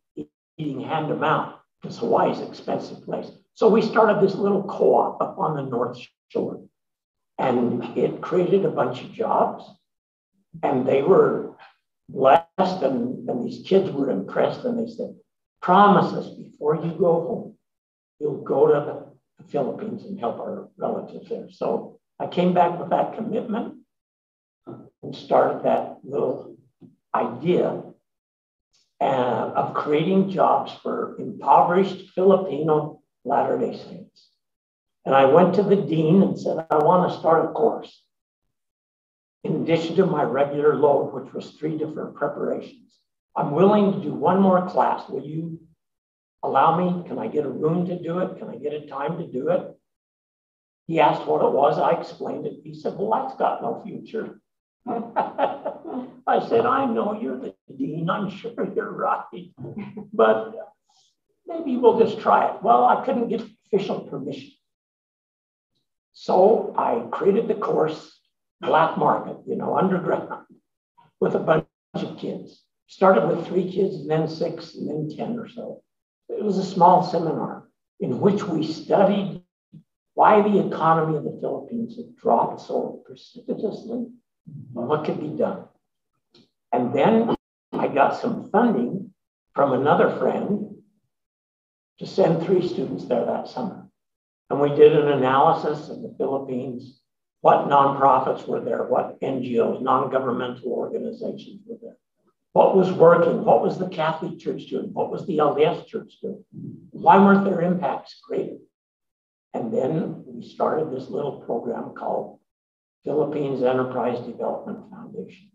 eating hand to mouth because Hawaii is an expensive place. So we started this little co-op up on the North Shore. And it created a bunch of jobs. And they were blessed, and, and these kids were impressed. And they said, Promise us before you go home, you'll go to the, the Philippines and help our relatives there. So I came back with that commitment and started that little idea uh, of creating jobs for impoverished Filipino Latter day Saints. And I went to the dean and said, I want to start a course. In addition to my regular load, which was three different preparations, I'm willing to do one more class. Will you allow me? Can I get a room to do it? Can I get a time to do it? He asked what it was. I explained it. He said, Well, that's got no future. *laughs* I said, I know you're the dean. I'm sure you're right. But maybe we'll just try it. Well, I couldn't get official permission. So I created the course, Black Market, you know, underground, with a bunch of kids. Started with three kids, and then six, and then 10 or so. It was a small seminar in which we studied why the economy of the Philippines had dropped so precipitously and what could be done. And then I got some funding from another friend to send three students there that summer. And we did an analysis of the Philippines, what nonprofits were there, what NGOs, non governmental organizations were there, what was working, what was the Catholic Church doing, what was the LDS Church doing, why weren't their impacts greater? And then we started this little program called Philippines Enterprise Development Foundation.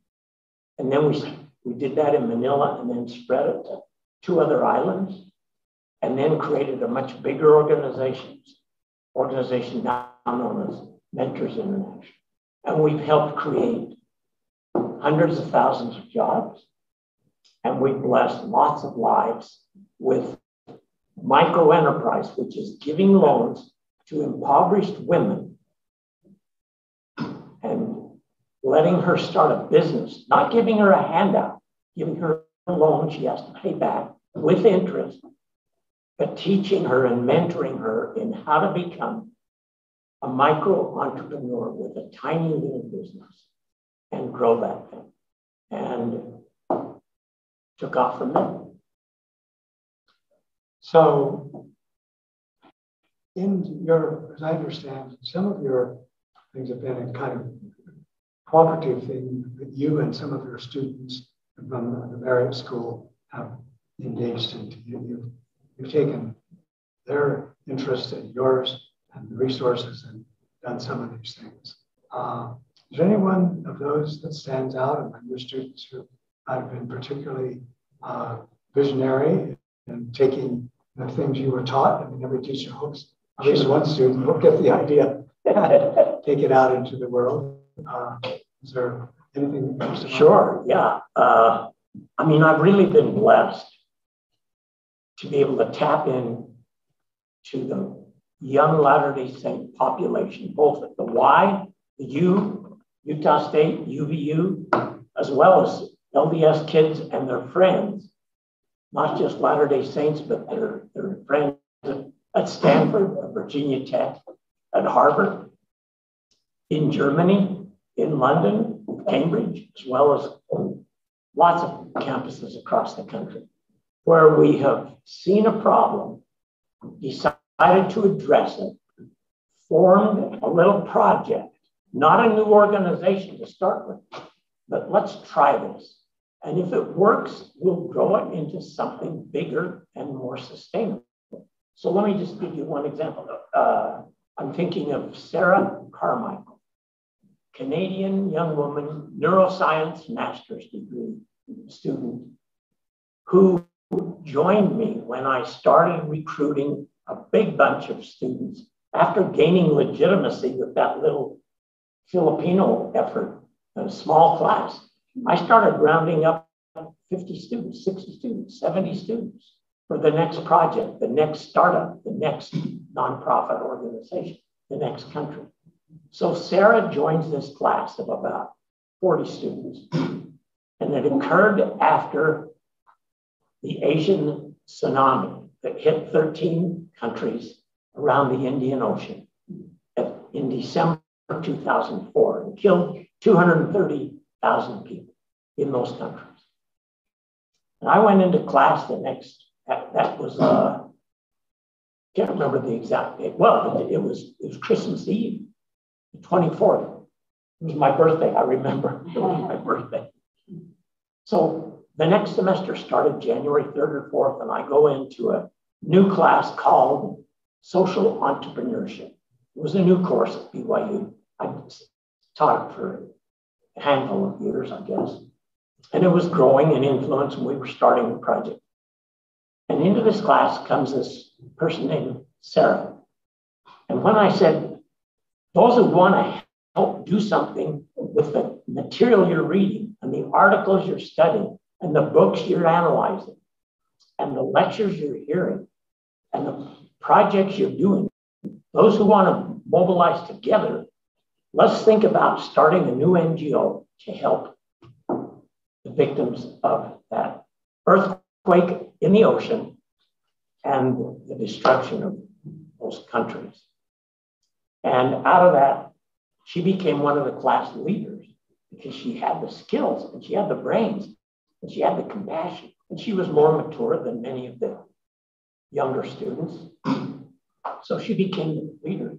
And then we, we did that in Manila and then spread it to two other islands and then created a much bigger organization, organization now known as Mentors International. And we've helped create hundreds of thousands of jobs. And we've blessed lots of lives with micro enterprise, which is giving loans to impoverished women and letting her start a business, not giving her a handout, giving her a loan she has to pay back with interest, but teaching her and mentoring her in how to become a micro entrepreneur with a tiny little business and grow that thing. And took off from there. So, in your, as I understand, some of your things have been a kind of cooperative thing that you and some of your students from the Marriott School have engaged in. You, you, you've taken their interest and yours and the resources and done some of these things. Uh, is there anyone of those that stands out among your students who I've been particularly uh, visionary in taking the things you were taught. I mean, every teacher hopes at least one student will get the idea, *laughs* take it out into the world. Uh, is there anything that comes to mind? Sure, yeah. Uh, I mean, I've really been blessed to be able to tap in to the young Latter-day Saint population, both at the Y, the U, Utah State, UVU, as well as LDS kids and their friends, not just Latter-day Saints, but their, their friends at Stanford, at Virginia Tech, at Harvard, in Germany, in London, Cambridge, as well as lots of campuses across the country, where we have seen a problem, decided to address it, formed a little project, not a new organization to start with, but let's try this. And if it works, we'll grow it into something bigger and more sustainable. So let me just give you one example. Uh, I'm thinking of Sarah Carmichael, Canadian young woman, neuroscience master's degree student, who joined me when I started recruiting a big bunch of students after gaining legitimacy with that little Filipino effort, a small class. I started rounding up 50 students, 60 students, 70 students for the next project, the next startup, the next nonprofit organization, the next country. So Sarah joins this class of about 40 students. And it occurred after the Asian tsunami that hit 13 countries around the Indian Ocean in December 2004 and killed 230,000 people in those countries. And I went into class the next, that, that was, uh, can't remember the exact date. Well, it, it, was it was Christmas Eve, the 24th. It was my birthday, I remember. *laughs* It was my birthday. So the next semester started January 3rd or 4th, and I go into a new class called Social Entrepreneurship. It was a new course at BYU. I taught it for a handful of years, I guess. And it was growing in influence, and we were starting a project. And into this class comes this person named Sarah. And when I said, those who want to help do something with the material you're reading and the articles you're studying and the books you're analyzing and the lectures you're hearing and the projects you're doing, those who want to mobilize together, let's think about starting a new NGO to help the victims of that earthquake in the ocean and the destruction of those countries. And out of that, she became one of the class leaders because she had the skills and she had the brains and she had the compassion. And she was more mature than many of the younger students. So she became the leader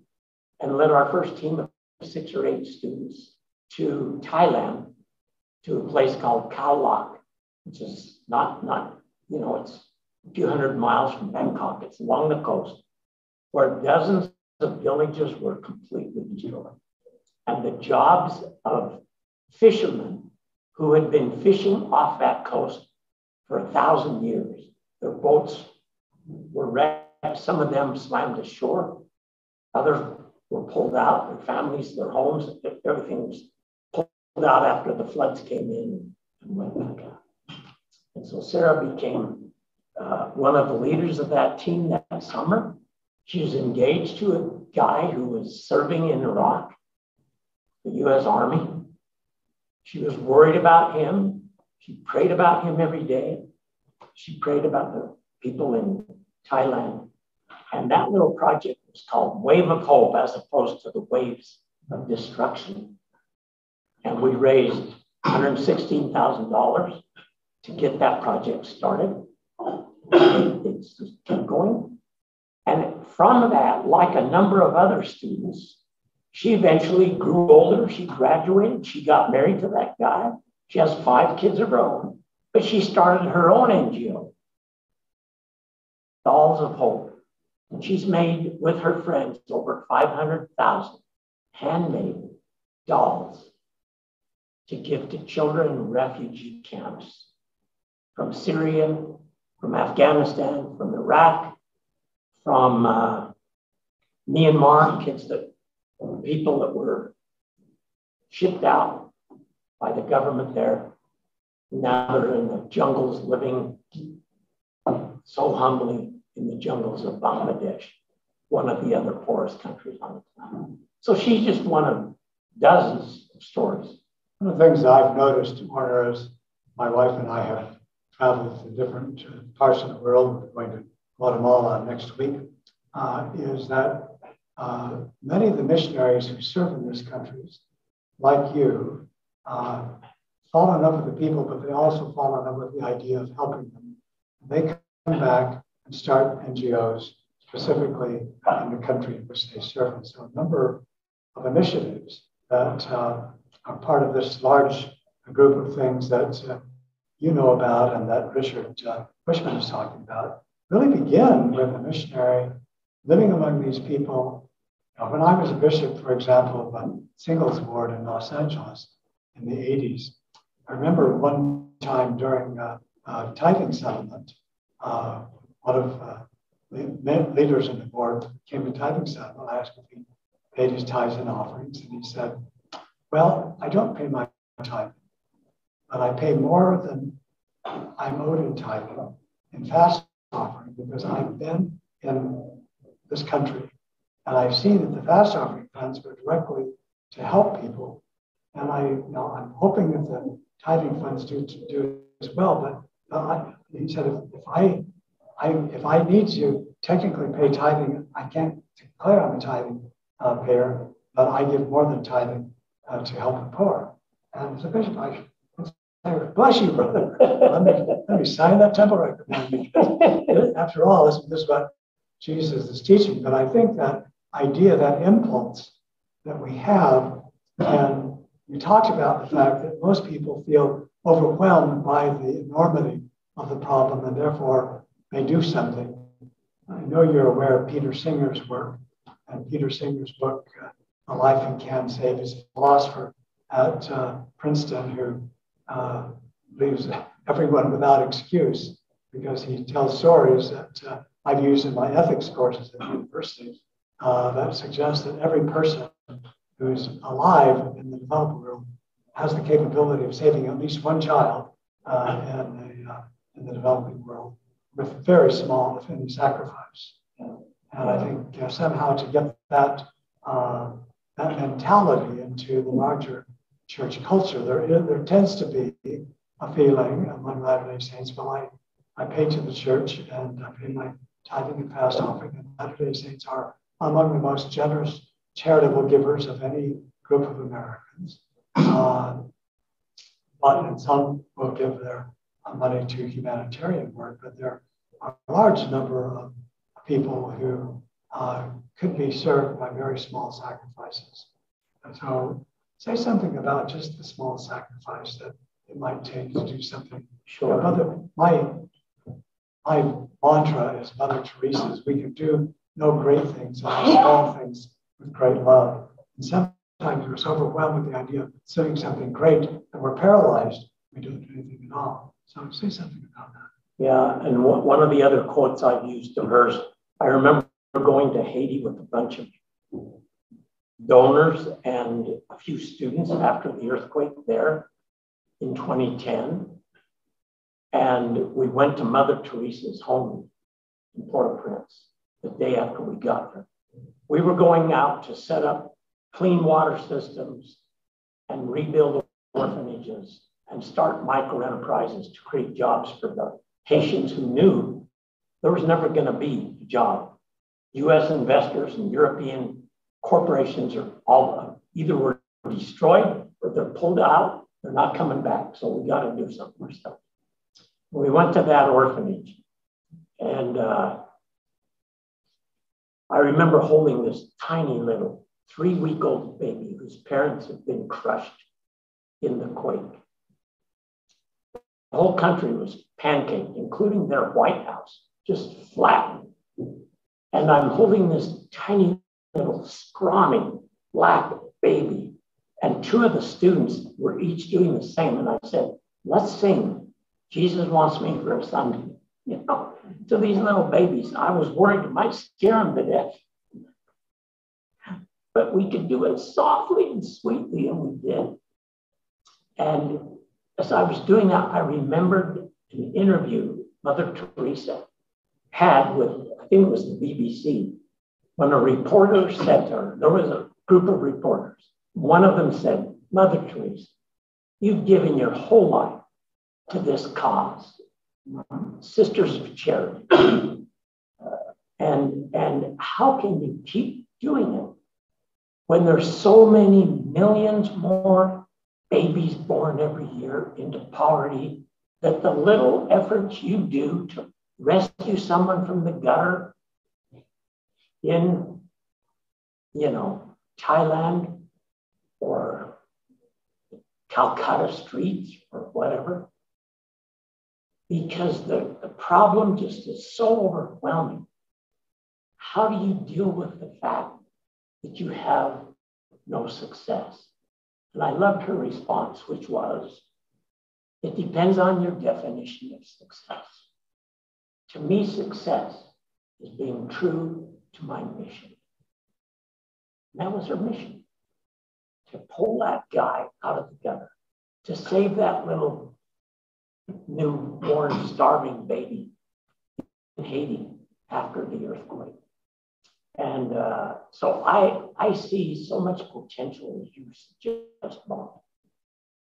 and led our first team of six or eight students to Thailand to a place called Khao which is not, not, you know, it's a few hundred miles from Bangkok. It's along the coast where dozens of villages were completely destroyed. And the jobs of fishermen who had been fishing off that coast for a thousand years, their boats were wrecked. Some of them swam to shore. Others were pulled out, their families, their homes, everything was out after the floods came in and went back out. And so Sarah became uh, one of the leaders of that team that summer. She was engaged to a guy who was serving in Iraq, the US Army. She was worried about him. She prayed about him every day. She prayed about the people in Thailand. And that little project was called Wave of Hope as opposed to the waves of destruction and we raised $116,000 to get that project started. It's just kept going. And from that, like a number of other students, she eventually grew older. She graduated. She got married to that guy. She has five kids of her own, but she started her own NGO, Dolls of Hope. And she's made with her friends over 500,000 handmade dolls to give to children in refugee camps from Syria, from Afghanistan, from Iraq, from uh, Myanmar, kids that people that were shipped out by the government there. Now they're in the jungles living so humbly in the jungles of Bangladesh, one of the other poorest countries on the planet. So she's just one of dozens of stories. One of the things I've noticed, Warner, is my wife and I have traveled to different uh, parts of the world. We're going to Guatemala next week. Uh, is that uh, many of the missionaries who serve in these countries, like you, uh, fall in love with the people, but they also fall in love with the idea of helping them. They come back and start NGOs specifically in the country in which they serve. And so a number of initiatives that uh, are part of this large group of things that uh, you know about and that Richard uh, Bushman is talking about really begin with a missionary living among these people. Know, when I was a bishop, for example, of a singles ward in Los Angeles in the 80s, I remember one time during a, a tithing settlement, uh, one of uh, the leaders in the board came to tithing settlement. Asked if he paid his tithes and offerings, and he said, Well, I don't pay my tithe, but I pay more than I'm owed in tithing in fast offering because I've been in this country and I've seen that the fast offering funds go directly to help people. And I, you know, I'm hoping that the tithing funds do, do as well. But uh, he said, if, if I, I, if I need to technically pay tithing, I can't declare I'm a tithing uh, payer, but I give more than tithing uh, to help the poor. And a bishop, I bless you, brother. *laughs* let, me, let me sign that temple record. *laughs* After all, this, this is what Jesus is teaching. But I think that idea, that impulse that we have, and we talked about the fact that most people feel overwhelmed by the enormity of the problem and therefore may do something. I know you're aware of Peter Singer's work, and Peter Singer's book, uh, A Life You Can Save, is a philosopher at uh, Princeton who uh, leaves everyone without excuse because he tells stories that uh, I've used in my ethics courses at the university uh, that suggest that every person who's alive in the developed world has the capability of saving at least one child uh, in, the, uh, in the developing world with very small, if any, sacrifice. And I think somehow to get that, uh, that mentality into the larger church culture, there, there tends to be a feeling among Latter day Saints, well, I, I pay to the church and I pay my tithing and fast offering, and Latter day Saints are among the most generous charitable givers of any group of Americans. Uh, but and some will give their money to humanitarian work, but there are a large number of people who uh, could be served by very small sacrifices. And so say something about just the small sacrifice that it might take to do something. Sure. Mother, my, my mantra is Mother Teresa's, we can do no great things, only *laughs* small things with great love. And sometimes we're so overwhelmed with the idea of doing something great that we're paralyzed. We don't do anything at all. So say something about that. Yeah, and one of the other quotes I've used of hers, I remember going to Haiti with a bunch of donors and a few students after the earthquake there in 2010. And we went to Mother Teresa's home in Port-au-Prince the day after we got there. We were going out to set up clean water systems and rebuild orphanages and start micro enterprises to create jobs for the Haitians who knew there was never going to be a job. US investors and European corporations are all either were destroyed or they're pulled out, they're not coming back. So we got to do something ourselves. We went to that orphanage and uh, I remember holding this tiny little three week old baby whose parents had been crushed in the quake. The whole country was pancaked, including their White House, just flattened. And I'm holding this tiny little scrawny black baby And two of the students were each doing the same. And I said, let's sing. Jesus wants me for a sunbeam. *laughs* You know, to these little babies. I was worried it might scare them to death. But we could do it softly and sweetly, and we did. And as I was doing that, I remembered an interview Mother Teresa had with, think it was the BBC, when a reporter said to her, there was a group of reporters. One of them said, Mother Teresa, you've given your whole life to this cause, Sisters of Charity. Uh, and, and how can you keep doing it when there's so many millions more babies born every year into poverty that the little efforts you do to rescue someone from the gutter in, you know, Thailand or Calcutta streets or whatever, because the, the problem just is so overwhelming. How do you deal with the fact that you have no success? And I loved her response, which was, it depends on your definition of success. To me, success is being true to my mission. And that was her mission to pull that guy out of the gutter, to save that little newborn starving baby in Haiti after the earthquake. And uh, so I, I see so much potential as you suggest, Bob.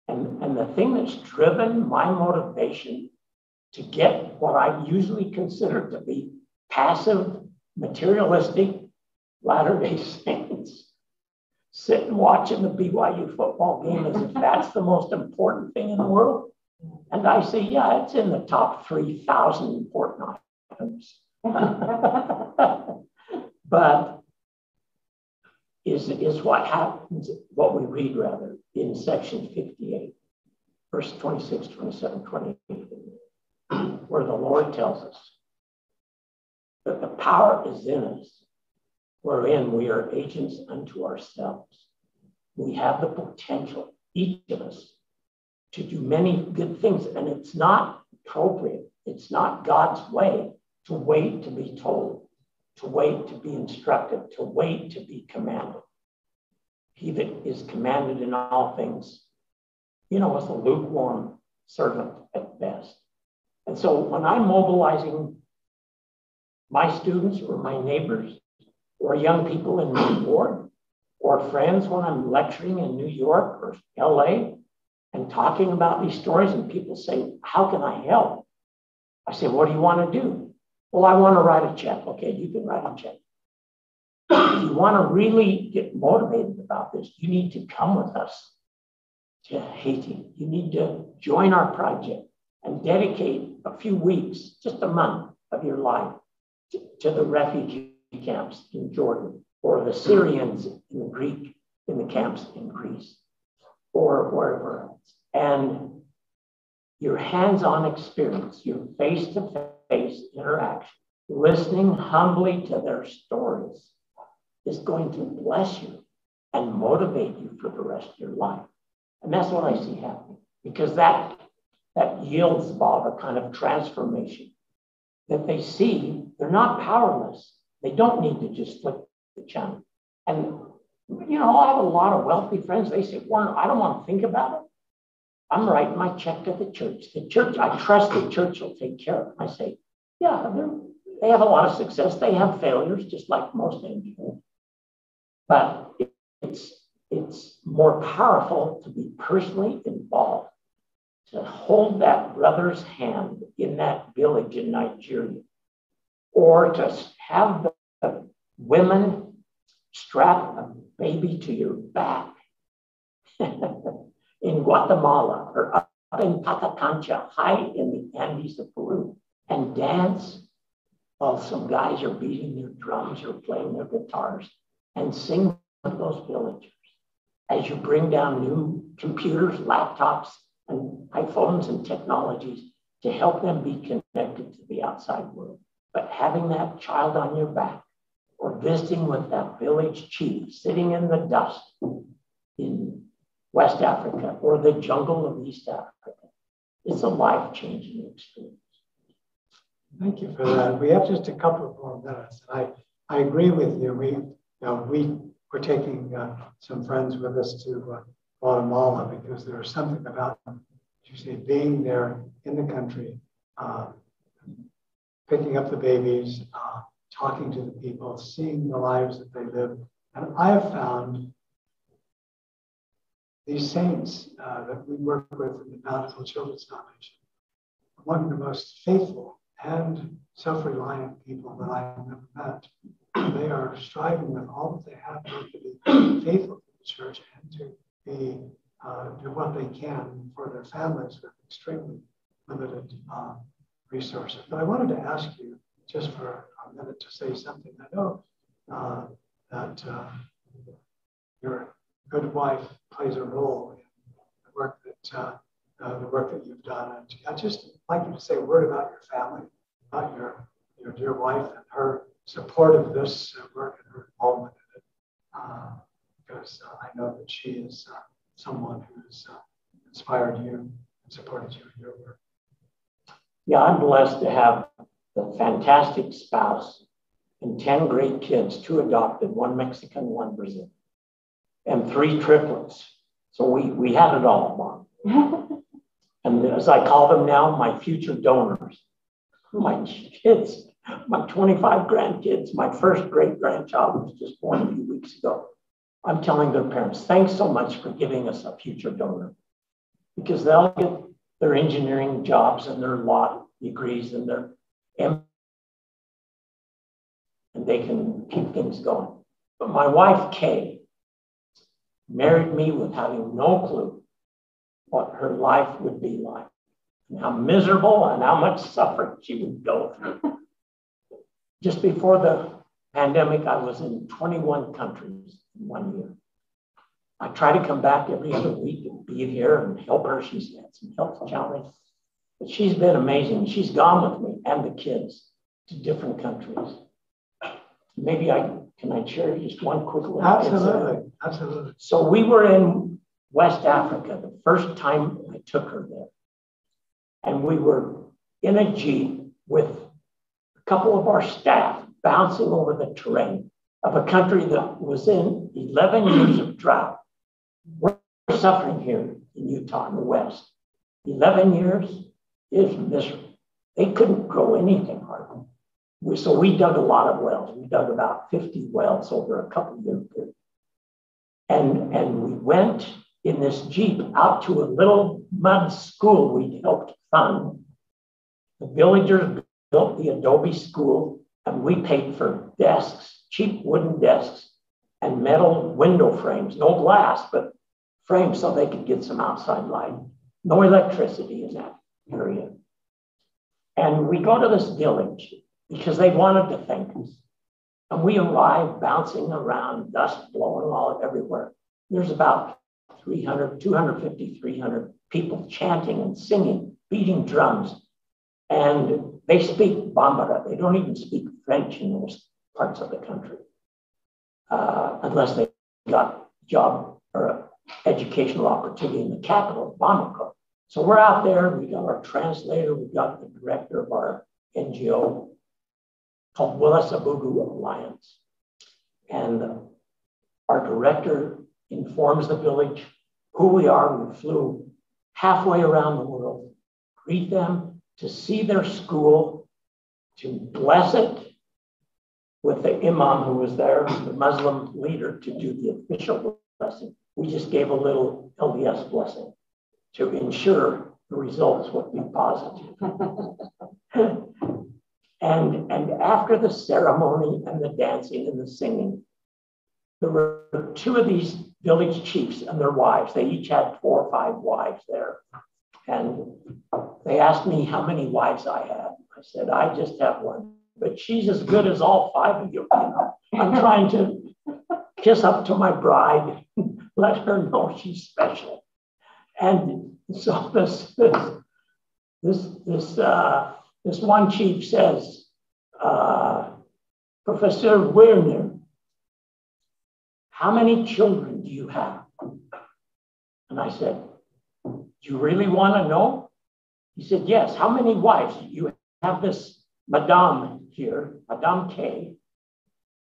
And, and the thing that's driven my motivation to get what I usually consider to be passive, materialistic Latter day *laughs* Saints sitting watching the BYU football game as if that's the most important thing in the world. And I say, yeah, it's in the top 3,000 important items. *laughs* but is, is what happens, what we read rather, in section 58, verse 26, 27, 28, where the Lord tells us that the power is in us, wherein we are agents unto ourselves. We have the potential, each of us, to do many good things. And it's not appropriate, it's not God's way to wait to be told, to wait to be instructed, to wait to be commanded. He that is commanded in all things, you know, is a lukewarm servant at best. And so when I'm mobilizing my students or my neighbors or young people in my ward or friends when I'm lecturing in New York or LA and talking about these stories, and people say, How can I help? I say, What do you want to do? Well, I want to write a check. Okay, you can write a check. if you want to really get motivated about this, you need to come with us to Haiti. You need to join our project and dedicate a few weeks, just a month of your life to, to the refugee camps in Jordan or the Syrians in the Greek in the camps in Greece or wherever else. And your hands-on experience, your face-to-face interaction, listening humbly to their stories is going to bless you and motivate you for the rest of your life. And that's what I see happening because that, that yields, Bob, a kind of transformation that they see they're not powerless. They don't need to just flip the channel. And, you know, I have a lot of wealthy friends. They say, Warner, I don't want to think about it. I'm writing my check to the church. The church, I trust the church will take care of it. I say, yeah, they have a lot of success. They have failures, just like most NGOs. But it's, it's more powerful to be personally involved, to hold that brother's hand in that village in Nigeria, or to have the, women strap a baby to your back *laughs* in Guatemala or up in Pacacancha, high in the Andes of Peru, and dance while some guys are beating their drums or playing their guitars and sing with those villagers. As you bring down new computers, laptops, and iPhones and technologies to help them be connected to the outside world. But having that child on your back or visiting with that village chief sitting in the dust in West Africa or the jungle of East Africa. It's a life changing experience. Thank you for that. We have just a couple more minutes. I, I agree with you. We, you know, we were taking uh, some friends with us to uh, Guatemala because there's something about, you say, being there in the country, uh, picking up the babies, uh, talking to the people, seeing the lives that they live. And I have found these saints uh, that we work with in the Bountiful Children's Foundation among the most faithful and self-reliant people that I've ever met. They are striving with all that they have to be faithful to the church and to be uh, do what they can for their families with extremely limited uh, resources. But I wanted to ask you just for a minute to say something. I know uh, that uh, your good wife plays a role in the work that uh, uh, the work that you've done. And I just like you to say a word about your family, about your your dear wife and her support of this work and her involvement in it, because uh, I know that she is uh, someone who's uh, inspired you and supported you in your work. Yeah, I'm blessed to have a fantastic spouse and 10 great kids, two adopted, one Mexican, one Brazilian, and three triplets. So we, we had it all, Mom. *laughs* and as I call them now, my future donors, my kids, my 25 grandkids, my first great grandchild was just born a few weeks ago. I'm telling their parents, thanks so much for giving us a future donor because they'll get their engineering jobs and their law degrees and their M and they can keep things going. But my wife, Kay, married me with having no clue what her life would be like and how miserable and how much suffering she would go through. *laughs* Just before the pandemic, I was in 21 countries in one year. I try to come back every other week and be here and help her. She's had some health challenges. But she's been amazing. She's gone with me and the kids to different countries. Maybe I can I share just one quick little Absolutely, incident? absolutely. So we were in West Africa the first time I took her there, and we were in a jeep with a couple of our staff bouncing over the terrain of a country that was in 11 years of drought. We're suffering here in Utah in the West. 11 years is miserable. They couldn't grow anything hardly. We, so we dug a lot of wells. We dug about 50 wells over a couple year period. And, and we went in this Jeep out to a little mud school we helped fund. The villagers built the adobe school and we paid for desks, cheap wooden desks and metal window frames, no glass, but frames so they could get some outside light. No electricity in that area. And we go to this village because they wanted to thank us. And we arrive bouncing around, dust blowing all everywhere. There's about 300, 250, 300 people chanting and singing, beating drums. And they speak Bambara. They don't even speak French in those parts of the country, uh, unless they got job or educational opportunity in the capital, Bamako. So we're out there. We got our translator. We got the director of our NGO called Welesabugu Alliance. And our director informs the village who we are. We flew halfway around the world, greet them, to see their school, to bless it with the imam who was there, the Muslim leader, to do the official blessing. We just gave a little LDS blessing to ensure the results would be positive. *laughs* And, and after the ceremony and the dancing and the singing, there were two of these village chiefs and their wives. They each had four or five wives there. And they asked me how many wives I had. I said, I just have one, but she's as good as all five of you. I'm trying to kiss up to my bride, *laughs* let her know she's special. And so this, this, this, this uh, this one chief says, uh, Professor Warner, how many children do you have? And I said, Do you really want to know? He said, Yes. How many wives? You have this Madame here, Madame Kay.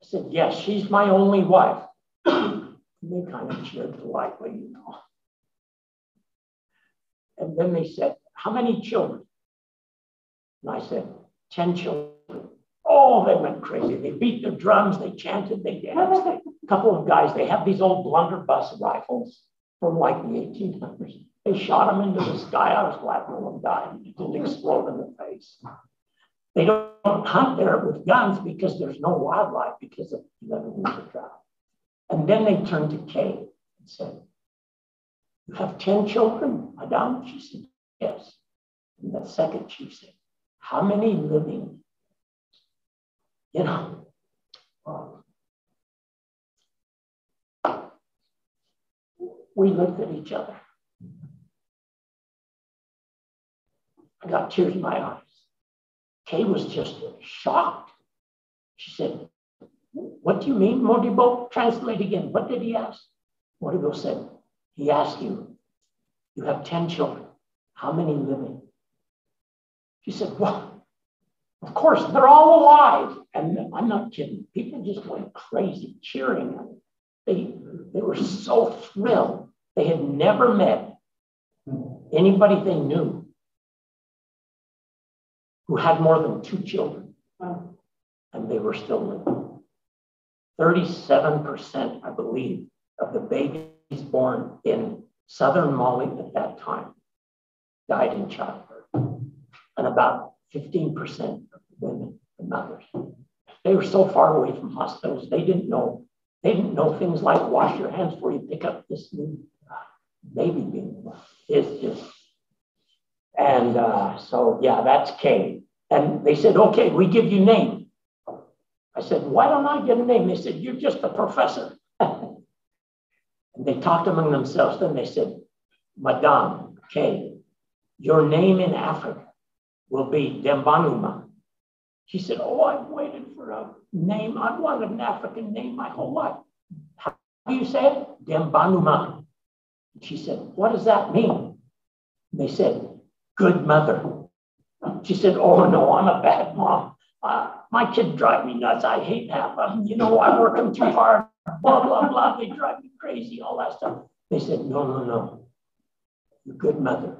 I said, Yes, she's my only wife. *clears throat* they kind of cheered politely, you know. And then they said, How many children? And I said, 10 children. Oh, they went crazy. They beat their drums, they chanted, they danced. a couple of guys, they have these old blunderbuss rifles from like the 1800s. They shot him into the sky. I was glad no one died. It didn't explode in the face. They don't hunt there with guns because there's no wildlife because of the winter drought. And then they turned to Kay and said, You have 10 children, Madame? She said, Yes. And the second chief said, How many living? You know, we looked at each other. I got tears in my eyes. Kay was just shocked. She said, What do you mean, Modibo? Translate again. What did he ask? Modibo said, He asked you, You have 10 children. How many living? She said, Well, of course, they're all alive. And I'm not kidding. People just went crazy cheering. They, they were so thrilled. They had never met anybody they knew who had more than two children, and they were still living. 37%, I believe, of the babies born in southern Mali at that time died in childbirth, and about 15% of the women, the mothers. They were so far away from hospitals, they didn't know. They didn't know things like wash your hands before you pick up this new baby being born. It's just and uh, so, yeah, that's Kay. And they said, okay, we give you name. I said, why don't I get a name? They said, you're just a professor. *laughs* and they talked among themselves. Then they said, Madame Kay, your name in Africa will be Dembanuma. She said, oh, I've waited for a name. I've wanted an African name my whole life. How do you say it? Dembanuma. She said, what does that mean? They said, good mother. She said, Oh, no, I'm a bad mom. Uh, my kids drive me nuts. I hate half of them. You know, I work them too hard. Blah, blah, blah. They drive me crazy, all that stuff. They said, No, no, no. You're a good mother.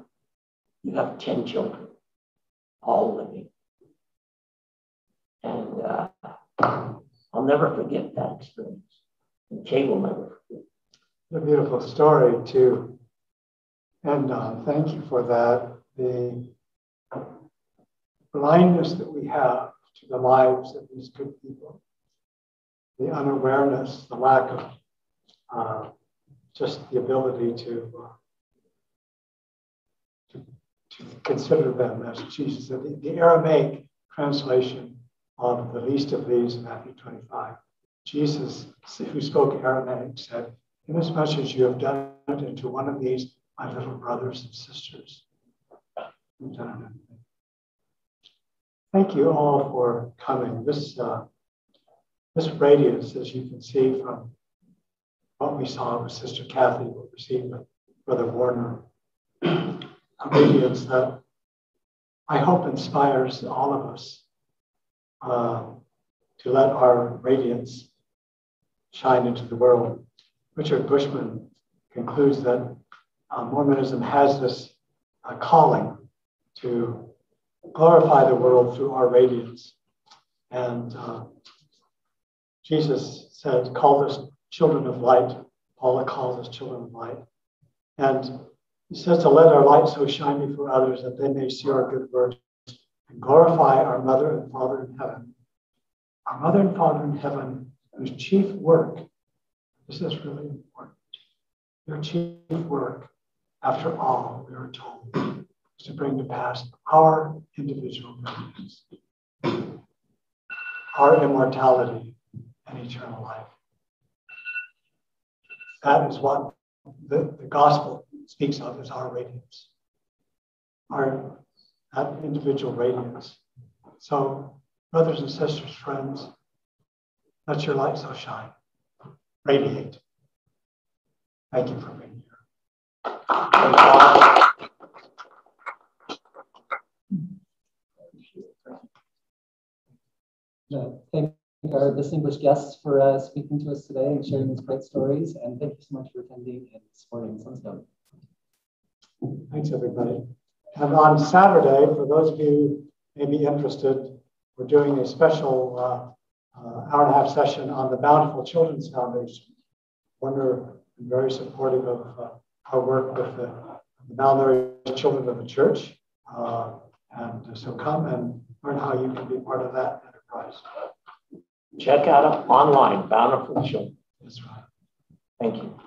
You have 10 children, all living. And uh, I'll never forget that experience. And Kay will never forget. A beautiful story too. end on. Thank you for that the blindness that we have to the lives of these good people, the unawareness, the lack of uh, just the ability to, uh, to, to, consider them as Jesus. The, the Aramaic translation of the least of these in Matthew 25, Jesus, who spoke Aramaic, said, Inasmuch as you have done it into one of these, my little brothers and sisters, Thank you all for coming. This, uh, this radiance, as you can see from what we saw with Sister Cathy, what we see with Brother Warner, *clears throat* a radiance that I hope inspires all of us uh, to let our radiance shine into the world. Richard Bushman concludes that uh, Mormonism has this uh, calling to glorify the world through our radiance. And uh, Jesus said, call us children of light. Paula calls us children of light. And he says to let our light so shine before others that they may see our good works and glorify our mother and father in heaven. Our mother and father in heaven, whose chief work, this is really important, their chief work, after all, we are told, to bring to pass our individual greatness, our immortality, and eternal life. That is what the, the gospel speaks of as our radiance, our that individual radiance. So, brothers and sisters, friends, let your light so shine. Radiate. Thank you for being here. Thank our distinguished guests for uh, speaking to us today and sharing these great stories. And thank you so much for attending and supporting Sunstone. Thanks, everybody. And on Saturday, for those of you may be interested, we're doing a special uh, uh, hour and a half session on the Bountiful Children's Foundation. We're very supportive of uh, our work with the, the, malnourished children of the church. Uh, and so come and learn how you can be part of that enterprise. Check out online, Bountiful Children. That's right. Thank you.